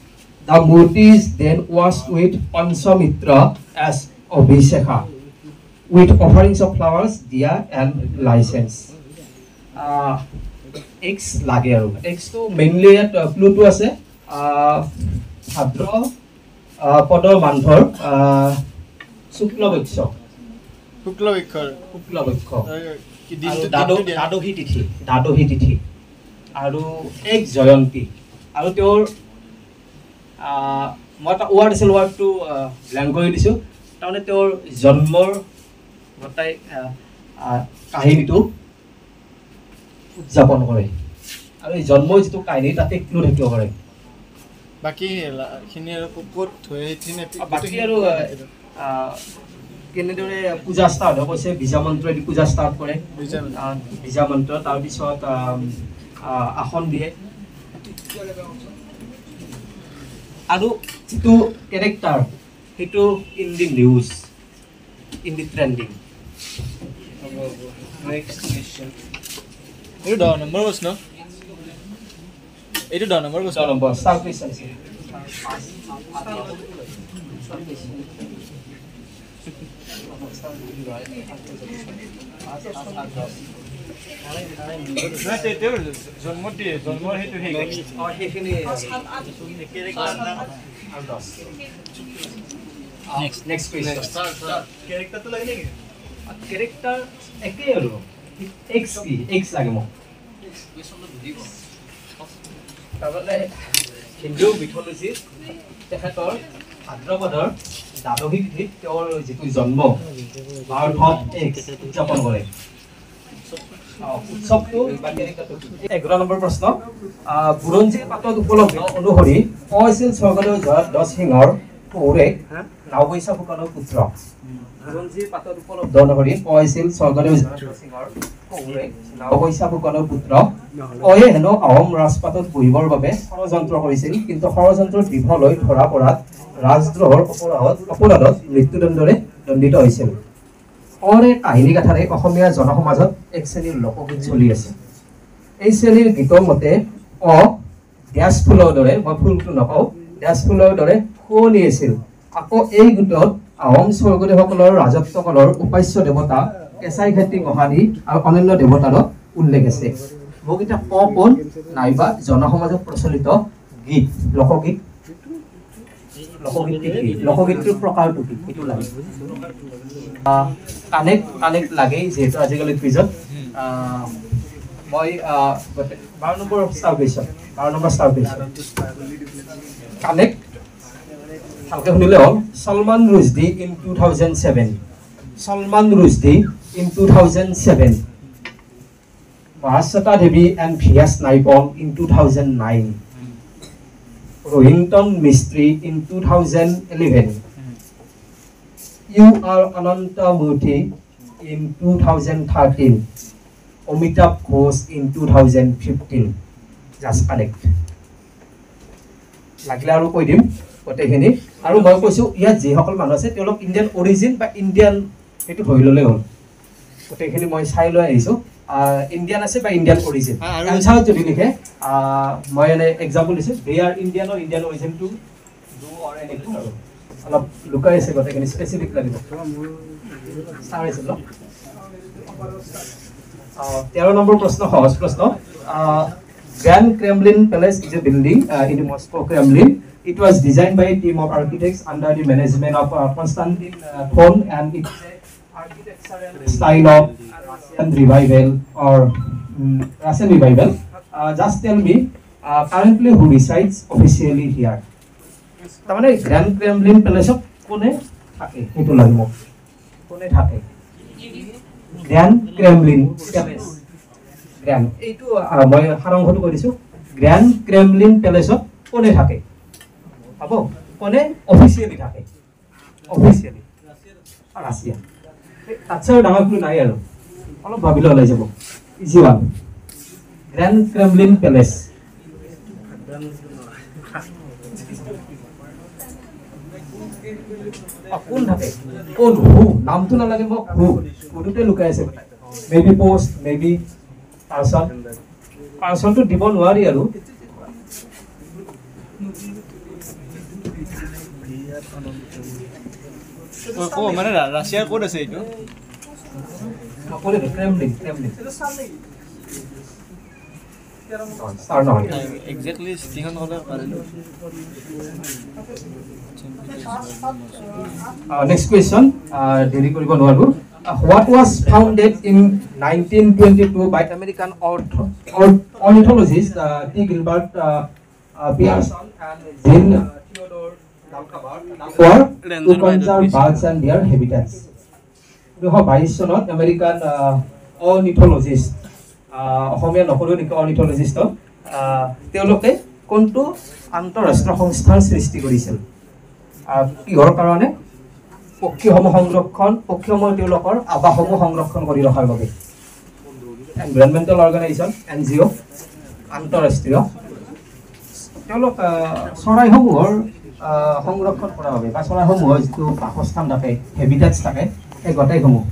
The murti is then washed with Panchamitra as Abhisheka, with offerings of flowers, diya and license. Uh, X লাগে আৰু এক্সটো mainly ইয়াত ক্লুটো আছে আহ, ভাদ্ৰ আহ, পদৰ বান্ধৰ আহ, শুক্লবক্ষ শুক্লবক্ষৰ দ্বাদশী তিথি। দ্বাদশী তিথি। আৰু এক জয়ন্তী। আৰু তেওঁৰ মই এটা ৱাৰ্ড আছিল ৱাৰ্ডটো ব্লেংক কৰি দিছোঁ। তাৰমানে তেওঁৰ জন্মৰ গোটাই কাহিনীটো উদযাপন কৰে। আৰু এই জন্মৰ যিটো কাহিনী তাতে ক্লু থাকিব পাৰে। বাকী খিনি আৰু কেনেদৰে পূজা ষ্টাৰ্ট হয়? কৈছে বিজা মন্ত্ৰদি পূজা ষ্টাৰ্ট কৰে। বিজা মন্ত্ৰ। মন্ত্ৰ। তাৰপিছত আসন দিয়ে। আৰু যিটো কেৰেক্টাৰ সেইটো in the news in the trending এইটো দহ নম্বৰ বস্তু ন? এইটো দহ নম্বৰ কুৱেশ্যন তেওঁৰ জন্মত দিয়ে জন্মৰ সেইটো সেই সেইখিনি নেক্সট কুৱেশ্যন কেৰেক্টাৰটো লাগে নেকি? কেৰেক্টাৰ একেই আৰু। এক্স কি? এক্স লাগে মোক। তাৰমানে হিন্দু মিথলজিত তেখেতৰ ভাদ্ৰপদৰ দ্বাদশী তিথিত তেওঁৰ যিটো জন্ম এক্স উদযাপন কৰে উৎসৱটো? এঘাৰ নম্বৰ প্ৰশ্ন বুৰঞ্জীৰ পাতত উপলব্ধ অনুসৰি ক আছিল স্বৰ্গদেউ জয়ধ্বজ সিংহৰ পৌৰেক নাওবৈচা ফুকনৰ পুত্ৰ বুৰঞ্জীৰ পাতত উপলব্ধ অনুসৰি ক আছিল স্বৰ্গদেউ জয়ধ্বজ সিংহৰ পৌৰেক নাওবৈচা ফুকনৰ পুত্ৰ। কয়ে হেনো আহোম ৰাজপাটত বহিবৰ বাবে ষড়যন্ত্ৰ কৰিছিল কিন্তু ষড়যন্ত্ৰৰ বিফল হৈ ধৰা পৰাত ৰাজদ্ৰোহৰ অপৰাধত অপৰাধত মৃত্যুদণ্ডৰে দণ্ডিত হৈছিল। অৰে কাহিনী কাঠাৰে অসমীয়া জনসমাজত এক শ্ৰেণীৰ লোকগীত চলি আছে। এই শ্ৰেণীৰ গীতৰ মতে অ ডেছ ফুলৰ দৰে মই ফুলটো নকওঁ ডেছ ফুলৰ দৰে শুৱনি আছিল। আকৌ এই গীতত আহোম স্বৰ্গদেউসকলৰ ৰাজত্বকালৰ উপাস্য দেৱতা কেঁচাই খেতি মহাদী আৰু অন্যান্য দেৱতাৰো উল্লেখ আছে। বহুকেইটা ক কোন? নাইবা জনসমাজত প্ৰচলিত গীত লোকগীত? লোকগীতটোৰ প্ৰকাৰটো কি? সেইটো লাগে। কানেক্ট কানেক্ট লাগেই যিহেতু আজিকালি আহ, মই বাৰ নম্বৰ ষ্টাৰ বাৰ নম্বৰ ষ্টাৰ কানেক্ট ভালকে শুনিলে হ'ল Salman Rushdie in two thousand seven Salman Rushdie in two thousand seven Mahasweta Devi and V S Naipaul in two thousand nine Rohinton Mistry in two thousand eleven U R Ananth Murthy in two thousand thirteen Amitav Ghosh in two thousand fifteen just connect লাগিলে আৰু কৈ দিম গোটেইখিনি। আৰু মই কৈছোঁ ইয়াত যিসকল মানুহ আছে তেওঁলোক ইণ্ডিয়ান অৰিজিন বা ইণ্ডিয়ান সেইটো ধৰি ল'লেই হ'ল। গোটেইখিনি মই চাই লৈ আহিছোঁ। ইণ্ডিয়ান আছে বা ইণ্ডিয়ান অৰিজিন এনচাৰত যদি লিখে মই এনে এক্সাম্পল দিছোঁ they are Indian or Indian origin to do or anything আৰু অলপ লুকাই আছে গোটেইখিনি স্পেচিফিক লাগিব। চাৰ আছিল তেৰ নম্বৰ প্ৰশ্ন সহজ প্ৰশ্ন। Grand Kremlin palace is a building in Moscow Kremlin It was designed by a team of architects under the management of uh, Konstantin uh, Thon and it's a architectural style of Russian revival or um, Russian revival. Uh, just tell me, uh, currently who resides officially here? তাৰমানে grand Kremlin পেলেচত কোনে থাকে সেইটো লাগে মোক কোনে থাকে grand Kremlin palace grand এইটো মই সাৰাংশটো কৈ দিছোঁ। গ্ৰেণ্ড ক্ৰেমলিন পেলেচত কোনে থাকে। হ'ব কোনে অফিচিয়েলি থাকে। অফিচিয়েলি ৰাছিয়া এই তাতছে আৰু ডাঙৰ কোনো নাই আৰু। অলপ ভাবিলে ওলাই যাব। Easy one grand Kremlin palace কোন থাকে? কোন? হু নামটো নালাগে মোক। হু হুটোতে লুকাই আছে? মেবি পোষ্ট মেবি পাৰ্চন পাৰ্চনটো দিব নোৱাৰি আৰু। ক- ক মানে ৰাছিয়াৰ ক'ত আছে এইটো? একজেক্টলি হ'লে পাৰিলোঁ নেক্সট কুৱেশ্যন দেৰি কৰিব নোৱাৰোঁ। What was founded in nineteen twenty two by American ornithologist T Gilbert Pearson and Jean Theodore for to conserve birds and their habitats দুশ বাইছ চনত আমেৰিকান অৰ্নিথলজিষ্ট অসমীয়া নকলেও নেকি অৰ্নিথলজিষ্টক তেওঁলোকে কোনটো আন্তঃৰাষ্ট্ৰীয় সংস্থাৰ সৃষ্টি কৰিছিল? আহ, কিহৰ কাৰণে? পক্ষীসমূহ সংৰক্ষণ পক্ষীসমূহ তেওঁলোকৰ আৱাসসমূহ সংৰক্ষণ কৰি ৰখাৰ বাবে। Environmental organisation N G O' আন্তঃৰাষ্ট্ৰীয়। তেওঁলোক চৰাইসমূহৰ সংৰক্ষণ কৰাৰ বাবে বা চৰাইসমূহৰ যিটো বাসস্থান থাকে হেবিটেটছ থাকে সেই গোটেইসমূহ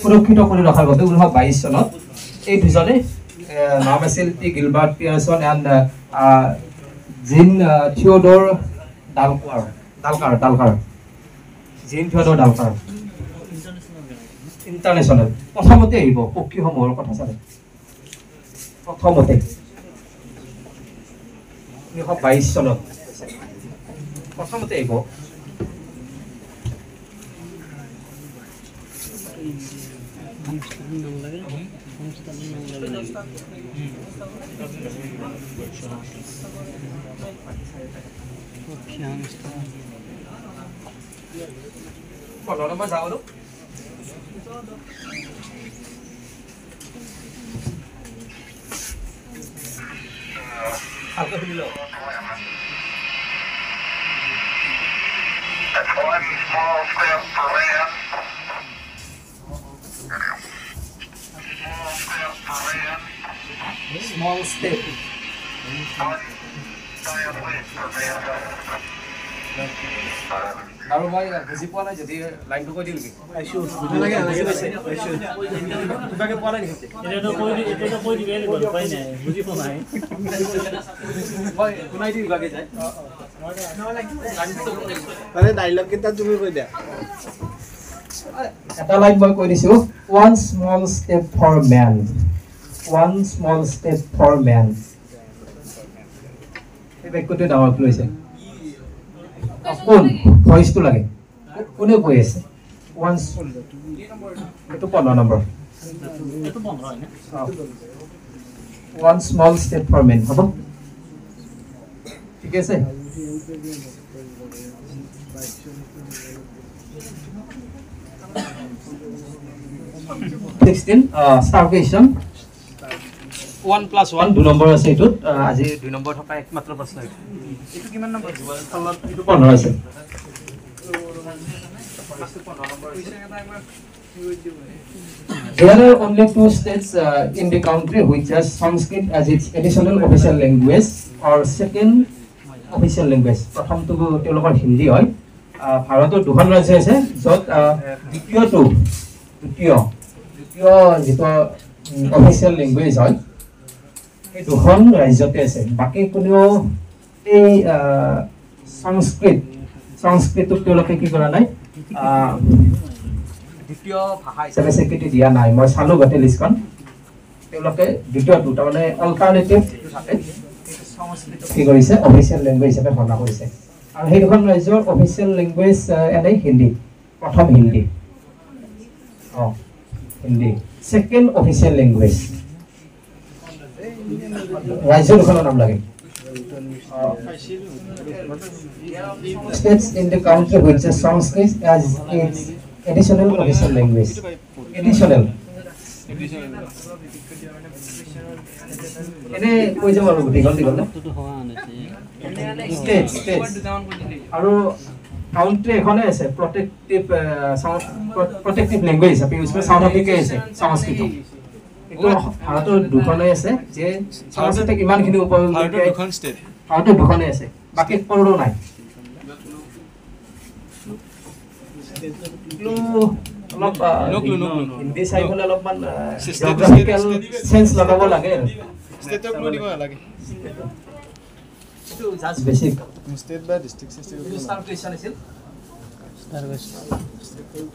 সুৰক্ষিত কৰি ৰখাৰ বাবে ঊনৈছশ বাইছ চনত এই দুজনে নাম আছিল T. Gilbert Pearson and Jean Theodore Delacour Delacour Delacour. Jean Theodore Delacour international প্ৰথমতে আহিব পক্ষীসমূহৰ কথা চালে প্ৰথমতে। ঊনৈছশ বাইছ চনত। প্ৰথমতে আহিব। That's one small step for man. Small step for man. Small step. One giant leap for. আৰু মই বুজি পোৱা নাই যদি লাইনটো কৈ দিওঁ নেকি? কিবাকে পোৱা নাই নেকি? এতিয়াতো কৈ দি এতিয়াতো কৈ দিবি লাগিব উপায় নাই বুজি পোৱা নাই। মই শুনাই দিওঁ কিবাকে যায়। মানে ডাইলগ কেইটা তুমি কৈ দিয়া। এটা লাইন মই কৈ দিছোঁ। One small step for man one small step for man এই বাক্যটোৱে ডাঙৰকৈ লৈছে? কোন? ভইচটো লাগে। কোনে কৈ আছে? ওৱান এইটো পোন্ধৰ number one small step for man হ'ব? ঠিক আছে? ওৱান প্লাছ ওৱান দুই নম্বৰ আছে এইটোত আহ, আজি দুই নম্বৰ থকা একমাত্ৰ প্ৰশ্ন এইটো। এইটো কিমান নম্বৰ? এইটো পোন্ধৰ আছে। There are only two states uh, in the country which has Sanskrit as its additional official language or second official language. প্ৰথমটো তেওঁলোকৰ হিন্দী হয়। ভাৰতৰ দুখন ৰাজ্য আছে য'ত আহ, দ্বিতীয়টো দ্বিতীয় দ্বিতীয় যিটো অফিচিয়েল লেংগুৱেজ হয় সেই দুখন ৰাজ্যতে আছে বাকী কোনেও এই সংস্কৃত সংস্কৃতক তেওঁলোকে কি কৰা নাই দ্বিতীয় ভাষা হিচাপে স্বীকৃতি দিয়া নাই মই চালোঁ গোটেই লিষ্টখন তেওঁলোকে দ্বিতীয়টো তাৰমানে অল্টাৰনেটিভ সংস্কৃতক কি কৰিছে অফিচিয়েল লেংগুৱেজ হিচাপে ঘোষণা কৰিছে আৰু সেই দুখন ৰাজ্যৰ অফিচিয়েল লেংগুৱেজ এনেই হিন্দী প্ৰথম হিন্দী অঁ হিন্দী ছেকেণ্ড অফিচিয়েল লেংগুৱেজ ৰাজ্য দুখনৰ নাম লাগে আৰু কাউণ্ট্ৰি এখনে আছে প্ৰটেক্টিভ প্ৰটেক্টিভ লেংগুৱেজ কৰে চাউথ আফ্ৰিকাই আছে সংস্কৃত ভাৰতৰ দুখনেই আছে যে সংস্কৃতক ইমানখিনি ভাৰতৰ দুখনেই আছে বাকী সকলো নাই। অলপ আহ, No clue, no clue. Hindi চাই পেলাই অলপমান State- জিঅ'গ্ৰাফিকেল state- চেঞ্চ লগাব লাগে আৰু। ষ্টেটক লৈ দিব নালাগে। এইটো জাষ্ট বেছিক ষ্টেট বা ডিষ্ট্ৰিক্ট চিষ্ট্ৰিক্ট এইটো ষ্টাৰ কুৱেশ্যন আছিল। সত্তৰ ষ্টাৰ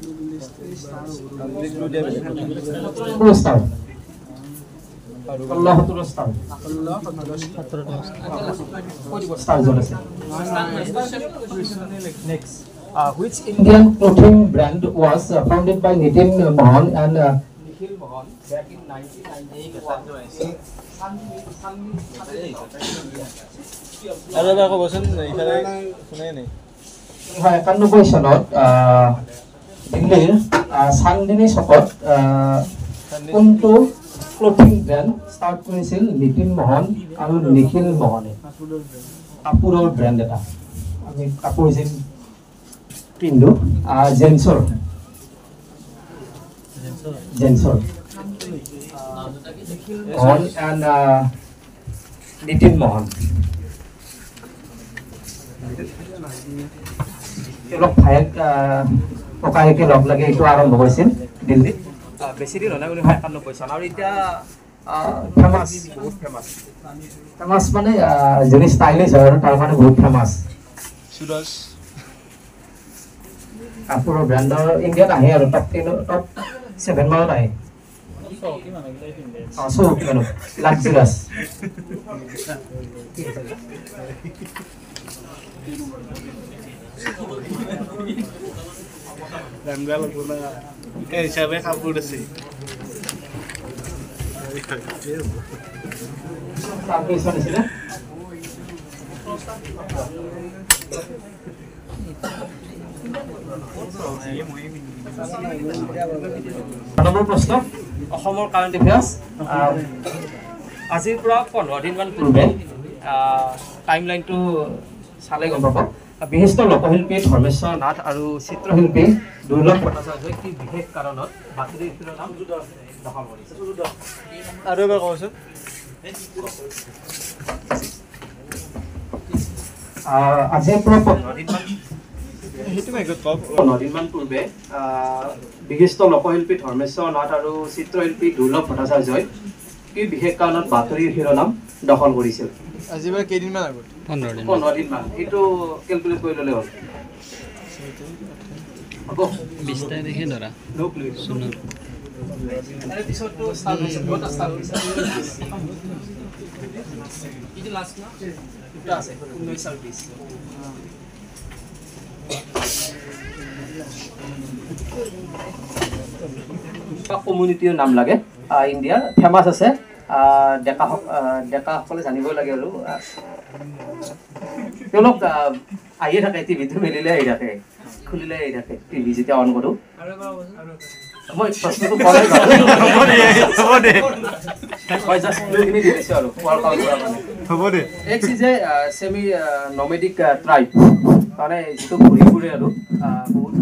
ষোল্ল সত্তৰ ষ্টাৰ ষ্টাৰ য'ত আছে Next. Uh, which Indian clothing brand was uh, founded by Nitin Mohan and uh, Nikhil Mohan back in 1998? আৰু এবাৰ ক'বচোন ইফালে শুনাই নাই হয় একানব্বৈ চনত আহ, দিল্লীৰ আহ, চান্দিনী চকত আহ, কোনটো ক্লথিং ব্ৰেণ্ড ষ্টাৰ্ট কৰিছিল নীতিন মোহন আৰু নিখিল মোহনে। কাপোৰৰ ব্ৰেণ্ড এটা। আমি কাপোৰ যে পিন্ধো। আহ, জেন্ছৰ জেন্ছৰ মোহন এণ্ড নীতিন মোহন। তেওঁলোক ভায়েক ককায়েকে লগ লাগি এইটো আৰম্ভ কৰিছিল দিল্লীত। বেছি দিন নাই ঊনৈছশ একানব্বৈ চন। আৰু এতিয়া ফেমাছ বহুত ফেমাছ ফেমাছ মানে যোনে ষ্টাইলিছ হয় আৰু তাৰ কাৰণে বহুত ফেমাছ সুৰজ কাপোৰৰ ব্ৰেণ্ডৰ ইণ্ডিয়াত আহে আৰু টপ টেন টপ ছেভেন মানত আহে। লাক্সাৰাছ [LAUGHS] নম্বৰ প্ৰশ্ন অসমৰ কাৰেণ্ট এফেয়াৰ্ছ আজিৰ পৰা পোন্ধৰ দিনমান পূৰ্বে টাইম লাইনটো চালে গম পাব। বিশিষ্ট লোকশিল্পী ধৰ্মেশ্বৰ নাথ আৰু চিত্ৰশিল্পী দুৰ্লভ ভট্টাচাৰ্যই কি বিশেষ কাৰণত বাতৰিৰ শিৰোনাম দখল কৰিছে? আৰু এবাৰ ক'বচোন আহ, আজিৰ পৰা পোন্ধৰ দিনমান সেইটো মাইকত কওক। পোন্ধৰ দিনমান পূৰ্বে বিশিষ্ট লোকশিল্পী ধৰ্মেশ্বৰ নাথ আৰু চিত্ৰশিল্পী দুৰ্লভ ভট্টাচাৰ্যই কি বিশেষ কাৰণত বাতৰিৰ শিৰোনাম দখল কৰিছিল? আজি পৰা কেইদিনমান আগত? পোন্ধৰ দিনমান সেইটো কেলকুলেট কৰি ল'লে হ'ল। তাৰিখে ধৰা। কমিউনিটিৰ নাম লাগে। ইণ্ডিয়াৰ ফেমাছ আছে। ডেকা ডেকাসকলে জানিবই লাগে আৰু। তেওঁলোক আহ, আহিয়ে থাকে টিভিটো মেলিলে আহি থাকে। খুলিলে আহি থাকে টিভি যেতিয়া অন কৰোঁ। মই প্ৰশ্নটো মই জাষ্ট দি দিছোঁ আৰু নমেডিক ট্ৰাইব মানে যিটো ঘূৰি ফুৰে আৰু বহুত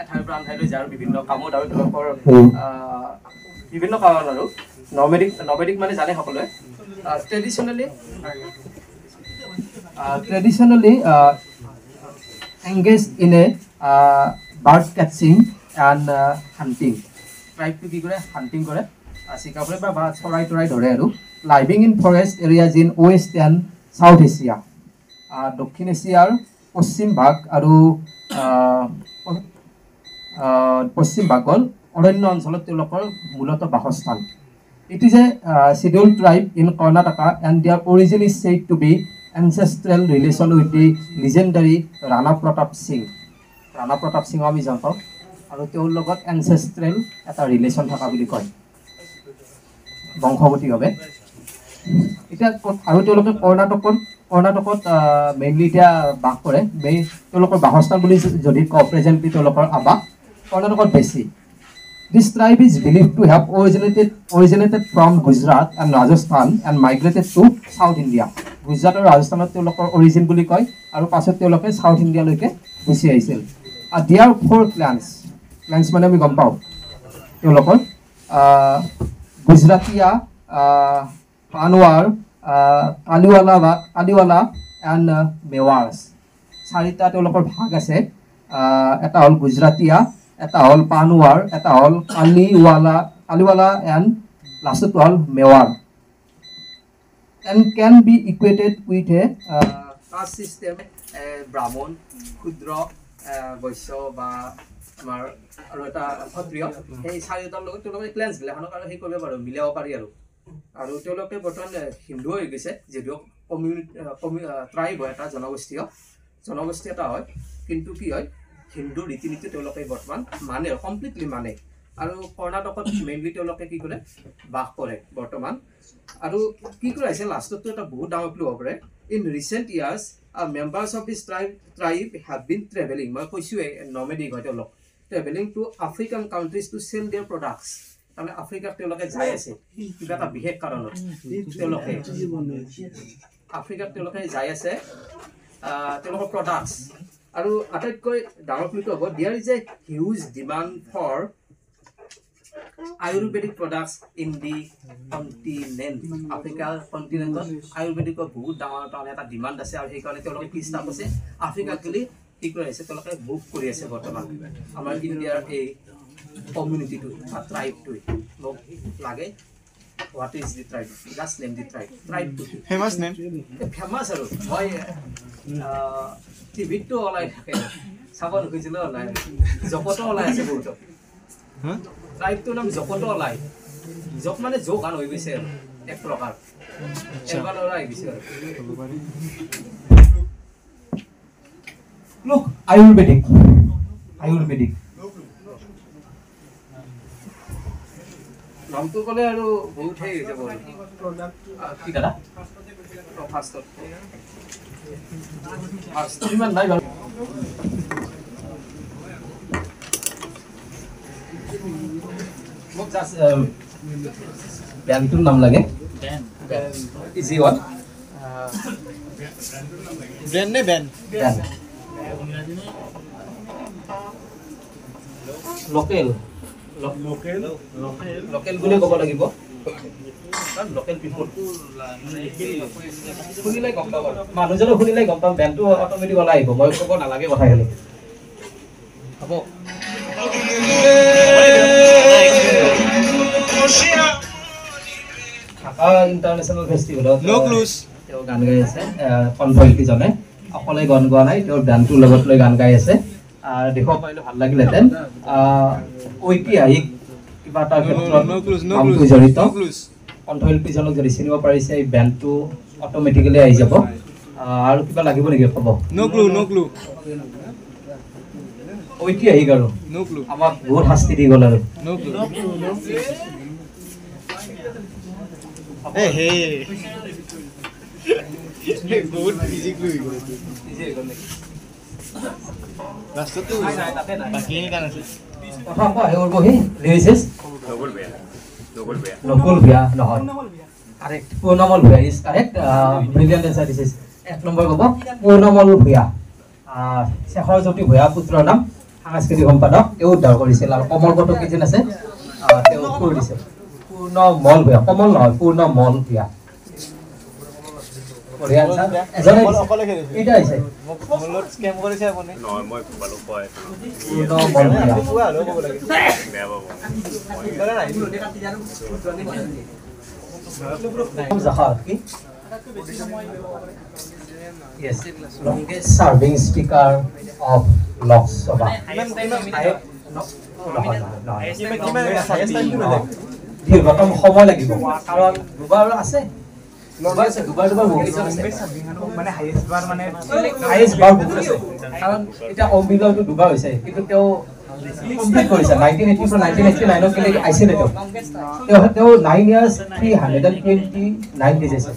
এঠাইৰ পৰা আন ঠাইলৈ বিভিন্ন কামত আৰু তেওঁলোকৰ আহ, বিভিন্ন কাৰণ আৰু। নমেডিক নমেডিক মানে জানে সকলোৱে। Traditionally traditionally engage in a bird catching and hunting ট্ৰাইবটো কি কৰে হাণ্টিং কৰে কৰে বা চৰাই তৰাই ধৰে আৰু living in forest areas in west and south Asia দক্ষিণ এছিয়াৰ পশ্চিম ভাগ আৰু পশ্চিম ভাগৰ অৰণ্য অঞ্চলত তেওঁলোকৰ মূলতঃ বাসস্থান it is a schedule tribe in Karnataka and their origin is said to be ancestral relation with the legendary Rana Pratap Singh Rana Pratap সিঙক আমি জান আৰু তেওঁৰ লগত এনচেষ্ট্ৰেল এটা ৰিলেশ্যন থকা বুলি কয়। বংশগতিভাৱে এতিয়া আৰু তেওঁলোকে কৰ্ণাটকত কৰ্ণাটকত মেইনলি এতিয়া বাস কৰে। মেইন তেওঁলোকৰ বাসস্থান বুলি যদি কওঁ প্ৰেজেণ্টলি তেওঁলোকৰ আৱাস কৰ্ণাটকত বেছি। This tribe is believe to have originated originated from Gujarat and Rajasthan and migrated to South India Gujarat আৰু ৰাজস্থানত তেওঁলোকৰ অৰিজিন বুলি কয় আৰু পাছত তেওঁলোকে চাউথ ইণ্ডিয়ালৈকে গুচি আহিছিল। দিয়াৰ ফ'ৰ ক্লান্স ক্লান্স মানে আমি গম পাওঁ। তেওঁলোকৰ গুজৰাটীয়া পানৱাৰ কালিৱালা কালিৱালা এণ্ড মেৱাৰ্ছ চাৰিটা তেওঁলোকৰ ভাগ আছে। এটা হ'ল গুজৰাটীয়া এটা হ'ল পানৱাৰ এটা হ'ল কালিৱালা কালিৱালা এণ্ড লাষ্টটো হ'ল মেৱাৰ বা আমাৰ আৰু এটা সেই লগত তেওঁলোকে আৰু সেই কৰিব পাৰোঁ মিলাব পাৰি আৰু। আৰু তেওঁলোকে বৰ্তমান আহ, হিন্দু হৈ গৈছে যদিও কমিউনিটি ট্ৰাইব হয় এটা জনগোষ্ঠীয়। জনগোষ্ঠী এটা হয় কিন্তু কি হয় হিন্দু ৰীতি নীতি তেওঁলোকে বৰ্তমান মানে কমপ্লিটলি মানে। আৰু কৰ্ণাটকত মেইনলি তেওঁলোকে কি কৰে বাস কৰে বৰ্তমান। আৰু কি কৰা হৈছে লাষ্টততো এটা বহুত ডাঙৰ ক্লু হ'ব পাৰে। In recent years members of this tribe tribe have been travelling মই কৈছোঁৱেই নমেডিক হয় তেওঁলোক। Travelling to African countries to sell their products তাৰমানে আফ্ৰিকাত তেওঁলোকে যাই আছে কিবা এটা বিশেষ কাৰণত। তেওঁলোকে আফ্ৰিকাত তেওঁলোকে যাই আছে তেওঁলোকৰ প্ৰডাক্টছ আৰু আটাইতকৈ ডাঙৰ ক্লুটো হ'ব there is a huge demand for ayurvedic products in the continent আফ্ৰিকাৰ কণ্টিনেণ্টত আয়ুৰ্বেদিকৰ বহুত ডাঙৰ তাৰমানে এটা ডিমাণ্ড আছে আৰু সেইকাৰণে তেওঁলোকে কি ষ্টাফ আছে। আফ্ৰিকাক গেলি কি কৰি আছে তেওঁলোকে মুভ কৰি আছে বৰ্তমান। আমাৰ ইণ্ডিয়াৰ এই কমিউনিটিটো বা ট্ৰাইবটোৱে মোক লাগে what is the tribe just name the tribe ট্ৰাইবটো famous name famous আৰু। মই টিভিতটো ওলাই থাকে। চাব নোখোজিলেও ওলাই। জপতো ওলাই আছে বহুতো। হা? ট্ৰাইবটোৰ নাম জকতো লাই জক মানে জোক আন হৈ গৈছে আৰু এক প্ৰকাৰ। এনেকুৱা ল'ৰা আহি গৈছে আৰু। লোক আয়ুৰ্বেদিক। আয়ুৰ্বেদিক। নামটো ক'লে আৰু বহুত হেৰি হৈ যাব কি দাদা? ফাৰ্ষ্টত। ফাৰ্ষ্টত ইমান নাই বাৰু। মোক জাষ্ট বেংকটোৰ নাম লাগে। ইজি ওৱান ব্ৰেণ্ড নে বেন বেংক লোকেল লোকেল লোকেল বুলি ক'ব লাগিব। লোকেল পিপুল শুনিলে গম পাব। মানুহজনে শুনিলে গম পাম। বেংকটো অট'মেটিক ওলাই আহিব। মই ক'ব নালাগে কথাখিনি। হ'ব। ইণ্টাৰনেশ্যনেল ফেষ্টিভেলত No clues. তেওঁ গান গাই আছে কনভয়িজনে অকলে গান গোৱা নাই তেওঁৰ গানটোৰ লগত লৈ গান গাই আছে। দেখিব পাৰিলে ভাল লাগিলেহেঁতেন ঐতিহাসিক কিবা এটা ক্ষেত্ৰত জড়িত। কণ্ঠশিল্পীজনক যদি চিনিব পাৰিছে এই বেণ্ডটো অট'মেটিকেলি আহি যাব। আৰু কিবা লাগিব নেকি ক'ব ঐতিহাসিক আৰু আমাক বহুত শাস্তি দি গ'ল আৰু। নকুল নহয়। Correct Purnamal Bhuyan is correct brilliant answer দিছ। এক নম্বৰ ক'ব পূৰ্ণমল ভূঞা শেখৰ জ্যোতি ভূঞা পুত্ৰৰ নাম। সাংস্কৃতিক সম্পাদক তেওঁ উদ্ধাৰ কৰিছিল আৰু কমল কটক কেইজন আছে তেওঁ সুৰ দিছিল। পূৰ্ণমল ভূঞা কমল নহয় আপুনি পূৰ্ণমল ভূঞা কি? Yes, longest serving speaker of Lok Sabha. কিমান সময় লাগিব কাৰণ দুবাৰ আছে দুবাৰ আছে দুবাৰ দুবাৰ বহুত কেইজন আছে মানে হাইয়েষ্ট বাৰ মানে হাইয়েষ্ট বাৰ বহুত আছে কাৰণ এতিয়া অম্বিলয়টো দুবাৰ হৈছে কিন্তু তেওঁ কমপ্লিট কৰিছে। নাইনটিন এইটিৰ পৰা নাইনটিন এইটি নাইনক লৈকে আহিছিলে তেওঁ। তেওঁ তেওঁ nine years three hundred and twenty nine days আছে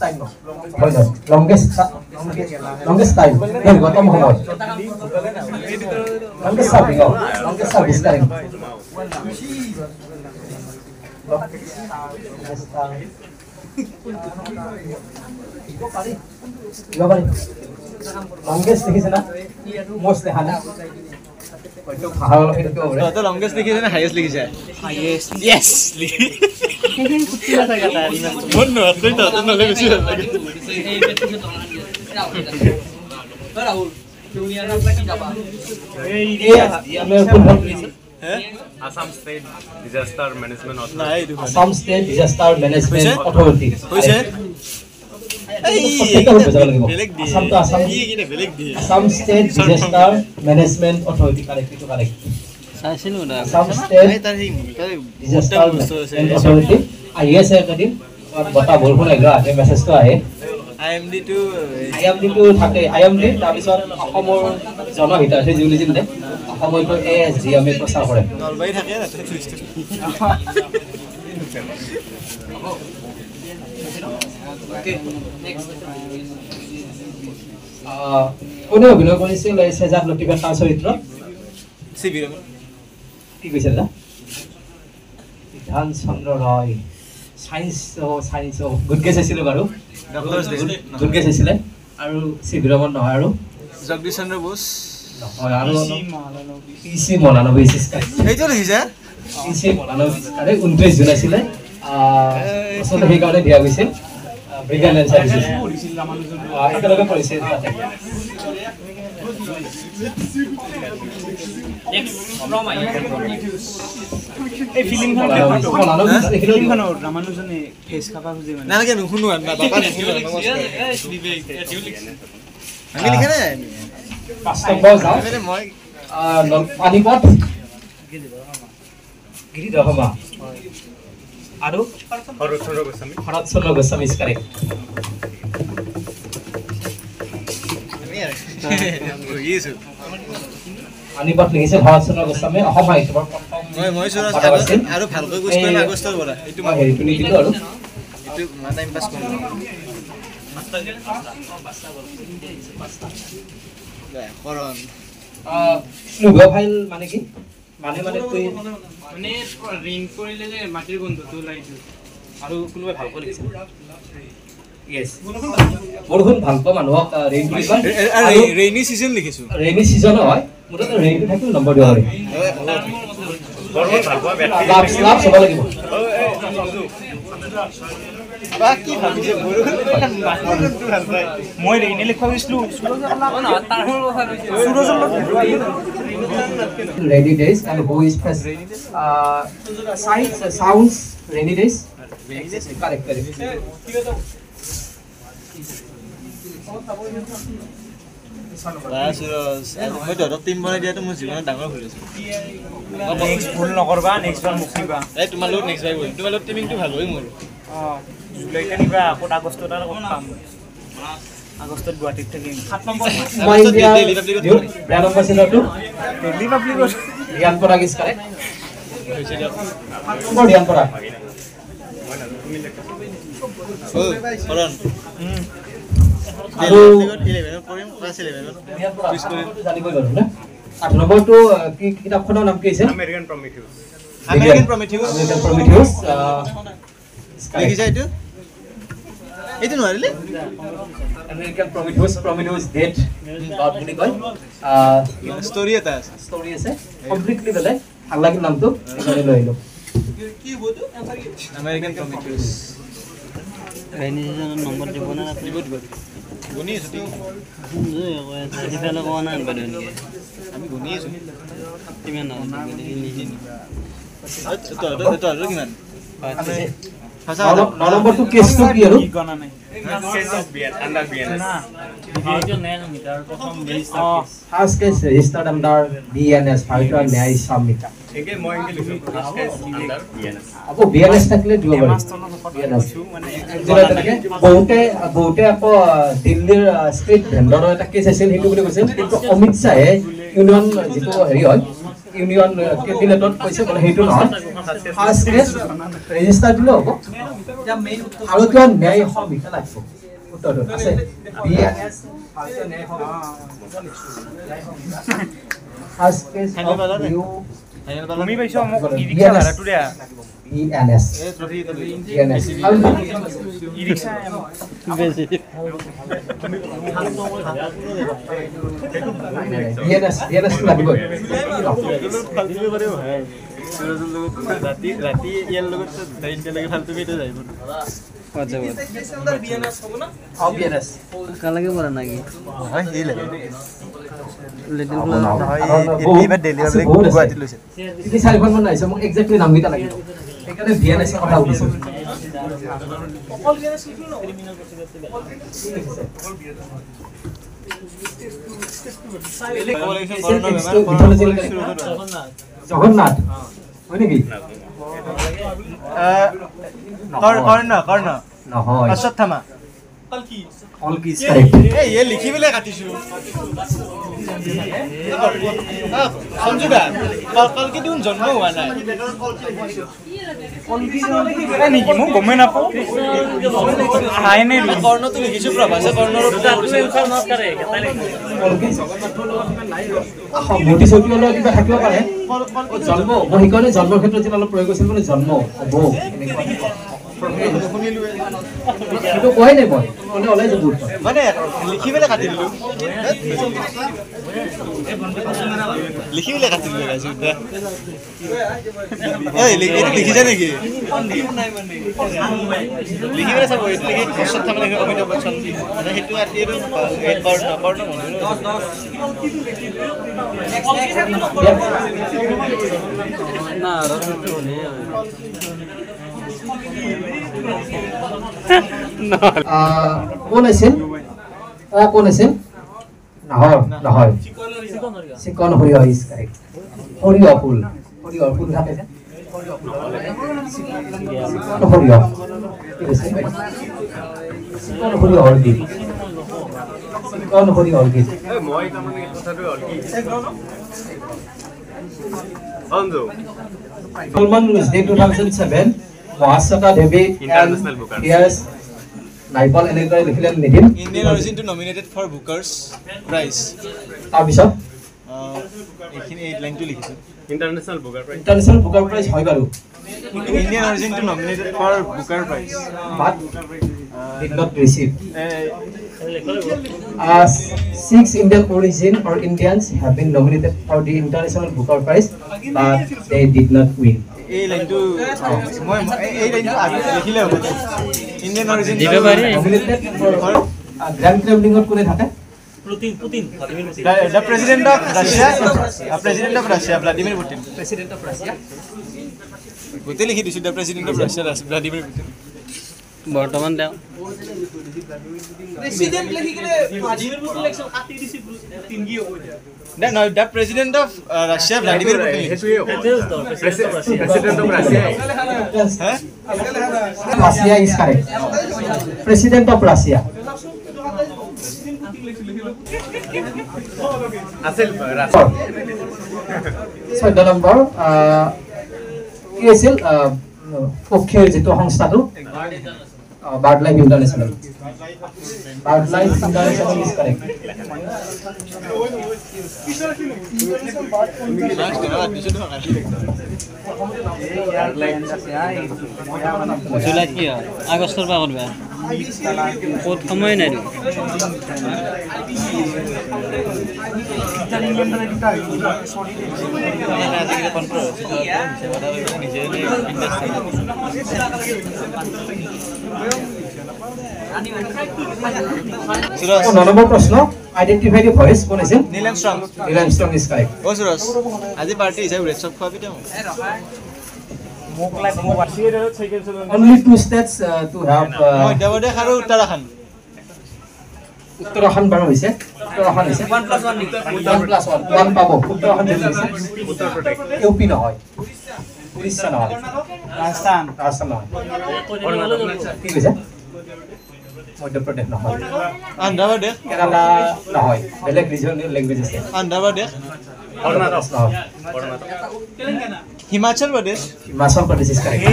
time no. হয় নহয় longest longest time দীৰ্ঘতম সময় longest serving অ। Longest service time Longest [LAUGHS] দেখিছে? না দেখা লংগেষ্ট লিখিছে নে হাইয়েষ্ট লিখিছে আসাম হৈছে? Assam. State disaster management authority এইটো আসাম ষ্টেট ডিজাষ্টাৰ আছে মেনেজমেণ্ট অথৰিটি আহি আছে একেদিন বতাহ বৰষুণ আহে মেছেজটো আহে আই এম ডি টো আই এম ডিটো থাকে আই এম ডি তাৰপিছত অসমৰ জনহিতাৰ্থী যি বুলি যে অসমৰ A S D M A প্ৰচাৰ কৰে নলবাৰী থাকে তাতে আহ, কোনে অভিনয় কৰিছিল এই চেজাত লতিফা তাৰ চৰিত্ৰত? চিভিৰ কি কৈছে দাদা? Bidhan Chandra Roy. Chance chance good guess আছিলে বাৰু। গুড গেছ আছিলে। আৰু চি ভি ৰমন নহয় আৰু। জগদীশ চন্দ্ৰ বোস। নহয় আৰু পি চি মলানবী। চিস্কাৰী সেইটো লিখিছে পি চি মলানবী চিস্কাৰী ঊনত্ৰিছ জুন আছিলে। আচলতে সেইকাৰণে দিয়া গৈছিল ব্ৰিগেড একেলগে নালাগে নুশুনো আমি লিখা নাই পানীপথ শৰ্মা। আৰু Harut Chandra Goswami. Sharat Chandra Goswami. Is correct Panipat লিখিছে শৰৎ চন্দ্ৰ গোস্বামী অসম। আৰু ভালকৈ আৰু। আহ, লঘু ফাইল মানে কি? মানে মানে মানে ৰিং কৰিলে যে মাটিৰ গোন্ধটো ওলাই দিওঁ আৰু কোনোবাই ভালকৈ লিখিছে য়েছ বৰষুণ ভাল পোৱা মানুহক ৰেইন বুলি কয় আৰু ৰেইনি চিজন লিখিছো ৰেইনি ছিজনো হয় মুঠতে ৰেইনটো থাকিলে নম্বৰ দিব পাৰি বৰষুণ ভাল পোৱা ব্যক্তি লাভ লাভ চাব লাগিব বা কি ভাবিছে মই ৰেইনে লিখিব গৈছিলোঁ। Rainy days and who is first uh, sights uh, sounds rainy days. Correct correct. বা সুৰজ মই তহঁতক টিম বনাই দিয়াটো মোৰ জীৱনত ডাঙৰ ভুল হৈছে। নেক্সট ভুল নকৰবা নেক্সট বাৰ মোক নিবা এই তোমালোক নেক্সট বাৰ কৰিম তোমালোক টিমিংটো ভাল হয় মোৰ। অঁ। নম্বৰটো কি কিতাপখনৰ নাম কি হৈছে American Prometheus American Prometheus Prometheus লিখিছা এইটো? এইটো নোৱাৰিলে American Prometheus Prometheus dead God বুলি কয়। ষ্টৰি এটা আছে। ষ্টৰি আছে। কমপ্লিটলি বেলেগ। ভাল লাগিল নামটো। সেইকাৰণে লৈ আহিলোঁ। আমেৰিকান প্ৰমিথিউছ ৰেইনি ছিজনত নম্বৰ দিব না দিব দিব। গুণি আছো। ঠিক সিফালে কোৱা নাই আমি গুণি আছো। কিমান কিমান নম্বৰটো কেছটো কি আৰু বহুতে আকৌ দিল্লীৰ ষ্টেট ভেণ্ডৰৰ এটা কেছ আছিল সেইটো বুলি কৈছিল কিন্তু অমিত শ্বাহে ইউনিয়ন যিটো হেৰি হয় ইউনিয়ন কেবিনেটত কৈছে বোলে সেইটো নহয়। ফাৰ্ষ্ট কেছ ৰেজিষ্টাৰ দিলেও হ'ব। ভাৰতীয় ন্যায় সংহিতা লাগিব উত্তৰটো আছে। ফাৰ্ষ্ট কেছ তিনি চাৰিখন মান আহিছে মোক সেইকাৰণে বিএনএছৰ কথা সুধিছোঁ জগন্নাথ হয় নেকি কৰ্ণ কৰ্ণ নহয় অশ্বত্থামা অলকি কাৰেক্ট এই ইয়ে লিখি পেলাই কাটিছো সঞ্জুদা কলকি দেখোন জন্ম হোৱা নাই নেকি মোক গমেই নাপাওঁ আহাই নাই কৰ্ণটো লিখিছো প্ৰভাসে কৰ্ণৰ অলকি জগন্নাথৰ লগত ইমান নাই ৰ। আহ, মূৰ্তি চূৰ্তি অলপ কিবা থাকিব পাৰে জন্ম মই সেইকাৰণে জন্মৰ ক্ষেত্ৰত যেতিয়া অলপ প্ৰয়োগ কৰিছিল মানে জন্ম হ'ব লিখিছা নেকি লিখি পেলাই চাব অমিতাভ বচ্চন কোন আছিল? কোন আছিল? নাহৰ নহয় চিকন সৰিয়হ ইজ কাৰেক্ট সৰিয়হ ফুল। সৰিয়হ ফুল থাকে যে চিকন সৰিয়হ? চিকন সৰিয়হৰ গীত চিকন সৰিয়হৰ গীত মই তাৰমানে কথাটো হ'ল কি? অঞ্জু Solman Day 2007, নাইপাল এনেকৈ লিখিলে নিদিম Indian origin to nominated for Booker's prize তাৰপিছত এইখিনি এইট লাইনটো লিখিছোঁ। International Booker prize international Booker prize হয় বাৰু। Indian origin to nominated for Booker prize but it not receive ah six Indian origin or Indians have been nominated for the international Booker prize but they did not win এই লাইনটো মই মই- এই- লাইনটো আগ- লিখিলে হ'ব Indian origin for uh, Grand Traveling কোনে থাকে? President of Russia. গোটেই লিখি দিছোঁ the president of Russia Vladimir Putin বৰ্তমান তেওঁ নাই নহয় the president of Russia Vladimir Putin. সেইটোৱে প্ৰেচিডেণ্ট অফ ৰাছিয়াই হা? Russia is correct. President of Russia. আছিল ৰাছিয়া। চৈধ্য নম্বৰ আহ, কি আছিল? আহ, পক্ষীৰ যিটো সংস্থাটো। बाटलाई बिउताले छडाइ bird life international is correct জুলাইত কি হয় আগষ্টৰ পৰা কৰিবা ক'ত সময় নাই দেখোন। পোন্ধৰ নম্বৰ প্ৰশ্ন আইডেণ্টিফাই দি ভইচ কোন আছিল? Neil Armstrong. Neil Armstrong is correct অ' সুৰজ আজি পাৰ্টি হিচাপে ব্ৰেড চব খোৱাবি তেওঁ মোক। লাইক মোক বাছি only two states to have Madhya Pradesh আৰু উত্তৰাখণ্ড। উত্তৰাখণ্ড বাৰু হৈছে। উত্তৰাখণ্ড হৈছে। ওৱান প্লাছ ওৱান ওৱান পাব। উত্তৰাখণ্ড যিটো হৈছে। উত্তৰ প্ৰদেশ। ইউ পি নহয়। উৰিষ্যা নহয়। ৰাজস্থান। ৰাজস্থান নহয়। কি কৈছে? মধ্যপ্ৰদেশ নহয় অন্ধ্ৰ প্ৰদেশ কেৰালা নহয় বেলেগ ৰিজনেল লেংগুৱেজ আছে অন্ধ্ৰ প্ৰদেশ কৰ্ণাটক নহয় কৰ্ণাটক হিমাচল প্ৰদেশ হিমাচল প্ৰদেশ ইজ কাৰেক্ট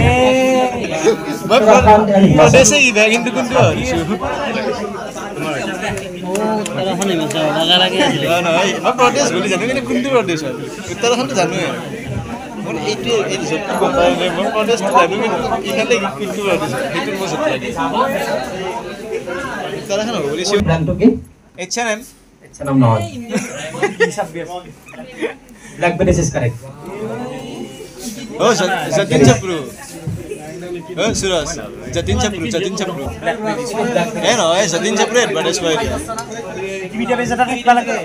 প্ৰদেশে ইভা কিন্তু কোনটো উত্তৰাখণ্ড প্ৰদেশ বুলি জানো কিন্তু কোনটো প্ৰদেশ হয় উত্তৰাখণ্ড জানোৱে মোৰ এইটোৱে এই য'ত গম পাই নাই মই প্ৰদেশটো জানো কিন্তু ইফালে কোনটো প্ৰদেশ হয় সেইটো মই য'ত লাগে উত্তৰাখণ্ড হ'ব বুলি চিঞৰ ব্ৰেণ্ডটো কি এইচ এন এম আচ্ছা নাম নহয় ব্লেক বেডিছ ইজ কাৰেক্ট অ' যতীন চাপ্ৰু অ' সুৰজ যতীন চাপ্ৰু যতীন চাপ্ৰু এ নহয় যতীন চাপ্ৰু এডভাৰটাইজ কৰি দিয়ে টিভিটা পেজ এটা থাকিব লাগে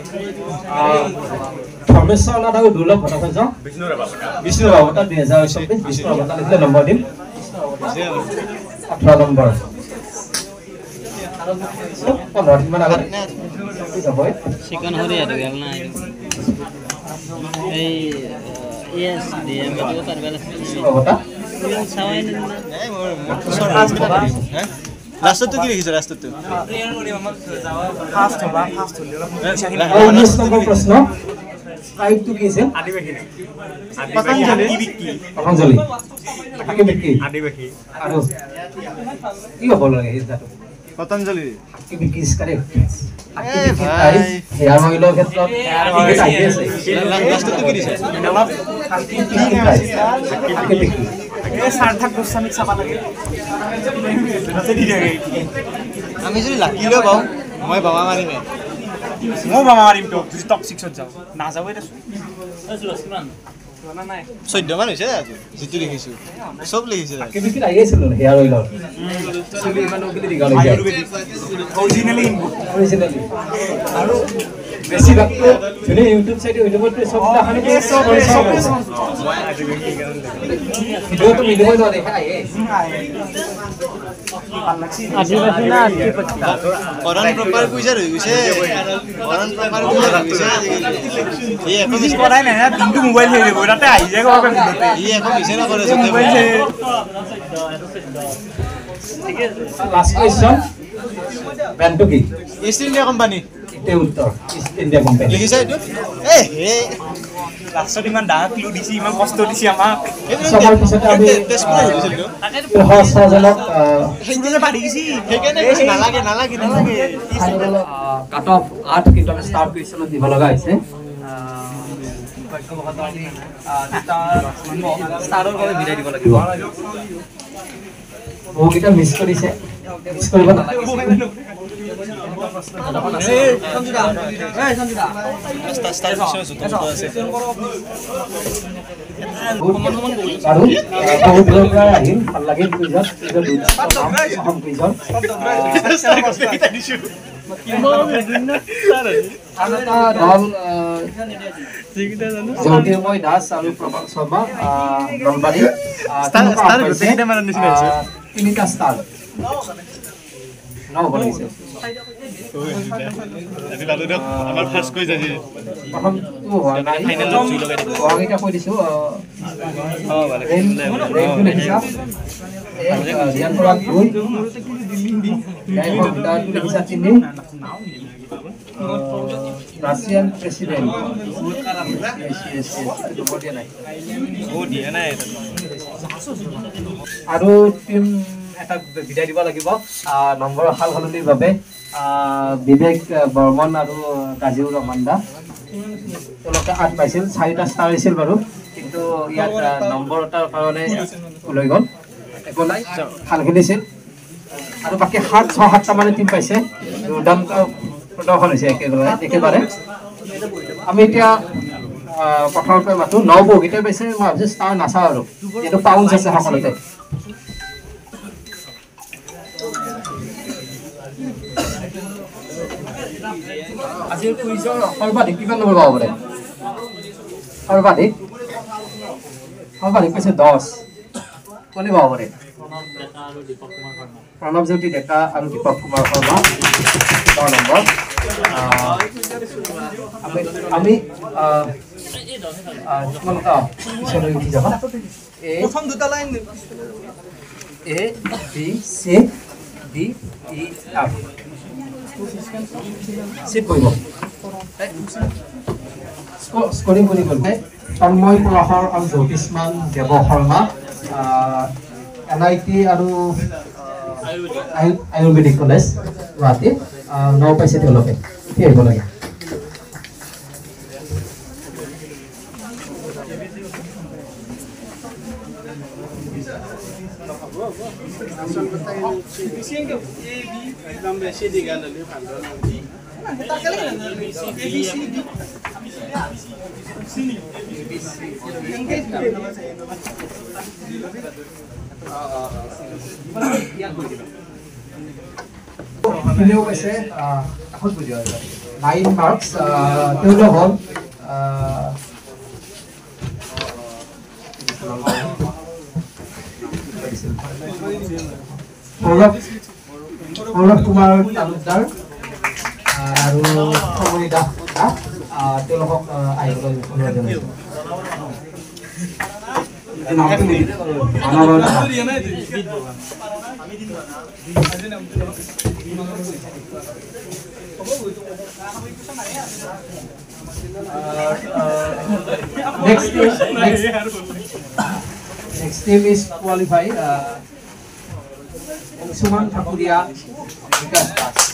ধৰ্মেশ্বৰ নাথ আৰু দুৰ্লভ ভট্টাচাৰ্য বিষ্ণু ৰাভাপতা বিষ্ণু ৰাভতা দুহেজাৰ চৌবিছ বিষ্ণু ৰাভতা লিখিলে নম্বৰ দিম ওঠৰ নম্বৰ পোন্ধৰ দিনমান আগত যাবই চিকন সৰি আৰু গেল নাই এই লাষ্টত কি লিখিছে নম্বৰ প্ৰশ্ন আছিল পতঞ্জলি পতঞ্জলি আদিবাসী আৰু কি হ'ব লাগে পতঞ্জলি। আমি যদি লাকিলেও পাওঁ মই বাবা মাৰিমে মই মামা মাৰিম তোক যদি টপ ছিক্সত যাওঁ। নাযাবই দেচোন। চৈধ্যমান হৈছে আজি যিটো লিখিছোঁ চব লিখিছে আৰু যোনে ইউটিউব ইউটিউবত ভিডিঅ'টো মিলিবই আহে আদিবাসী না আদিবাসী অৰণ প্ৰপাৰ কুইজাৰ হৈ গৈছে অৰণ প্ৰপাৰ কুইজাৰ হৈ গৈছে ই একো মিছ কৰাই নাই না দিনটো মোবাইল হৈ যাব তাতে আহি যায় ক'ব পাৰিম ই একো মিছে নকৰে মোবাইল লাষ্ট কুৱেশ্যন ব্ৰেণ্ডটো কি ইষ্ট ইণ্ডিয়া কোম্পানী এতিয়া উত্তৰ ইষ্ট ইণ্ডিয়া কোম্পানী লিখিছে এইটো এ হে লাষ্টত ইমান ডাঙৰ ক্লু দিছে ইমান কষ্ট দিছে আমাক চবৰ পিছতে আমি নালাগে কাট অফ আঠ কিন্তু আমি ষ্টাৰ কুৱেশ্যনত দিব লগা হৈছে বহুকেইটা মিছ কৰিছে মিছ কৰিব নালাগে জ্যোতিৰ্ময় দাস আৰু প্ৰভাত শৰ্মা আহ, তিনিটা নহ'ব লাগিছে আমাৰ ফাৰ্ষ্ট প্ৰথমটো হোৱা নাই কৈ দিছোঁ দেখিছা দুই দেখিছা তিনি ৰাছিয়ান প্ৰেচিডেণ্ট আৰু টিম এটা বিদায় দিব লাগিব। আহ, নম্বৰৰ সাল সলনিৰ বাবে। বিবেক বৰ্মন আৰু কাজিউ ৰহমান দা তেওঁলোকে আঠ পাইছিল চাৰিটা ষ্টাৰ আহিছিল বাৰু। কিন্তু ইয়াত নম্বৰ এটাৰ কাৰণে লৈ গ'ল। একো নাই ভাল খেলিছিল। আৰু বাকী সাত ছয় সাতটা মানে টিম পাইছে। দুৰ্দান্ত প্ৰদৰ্শন হৈছে একেবাৰে একেবাৰে। আমি এতিয়া আহ, প্ৰথমৰ পৰা মাতো। ন বহুকেইটাই পাইছে মই ভাবিছোঁ ষ্টাৰ নাচাওঁ আৰু। যিহেতু পাউঞ্চ আছে সকলোতে। আজিৰ কুইজৰ সৰ্বাধিক কিমান নম্বৰ পাব পাৰে? সৰ্বাধিক? সৰ্বাধিক পাইছে দহ। কোনে পাব পাৰে? প্ৰণৱজ্যোতি ডেকা আৰু দীপক কুমাৰ শৰ্মা। দহ নম্বৰ। আমি- পিছলৈ উঠি যাবা? এ প্ৰথম দুটা line A B C D E F scoring কৰি কৰিব তন্ময় পৰাশৰ আৰু Jyotishman Dev Sharma N I T আৰু আয়ু- আয়ুৰ্বেদিক কলেজ গুৱাহাটী ন পাইছে তেওঁলোকে। উঠি আহিব লাগে? কোনেও পাইছে আহ, কাষত বুজি নাইন মাৰ্কছ তেওঁলোক হ'ল আহ, সৌৰভ সৌৰভ কুমাৰ তালুকদাৰ আৰু সমৰী দাস দাস তেওঁলোকক আহ, আহিবলৈ অনুৰোধ জনাইছোঁ next, next team is qualified uh, 성황 다쿠리아 이가스파스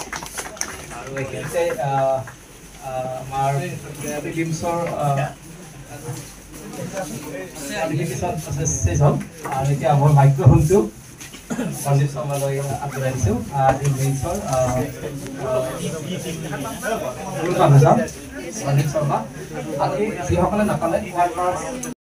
আমাৰ মাইক্ৰফোনটো সঞ্জীৱ শৰ্মালৈ আগবঢ়াই দিছোঁ মেইনছৰ সঞ্জীৱ শৰ্মা আজি যিসকলে নাপালে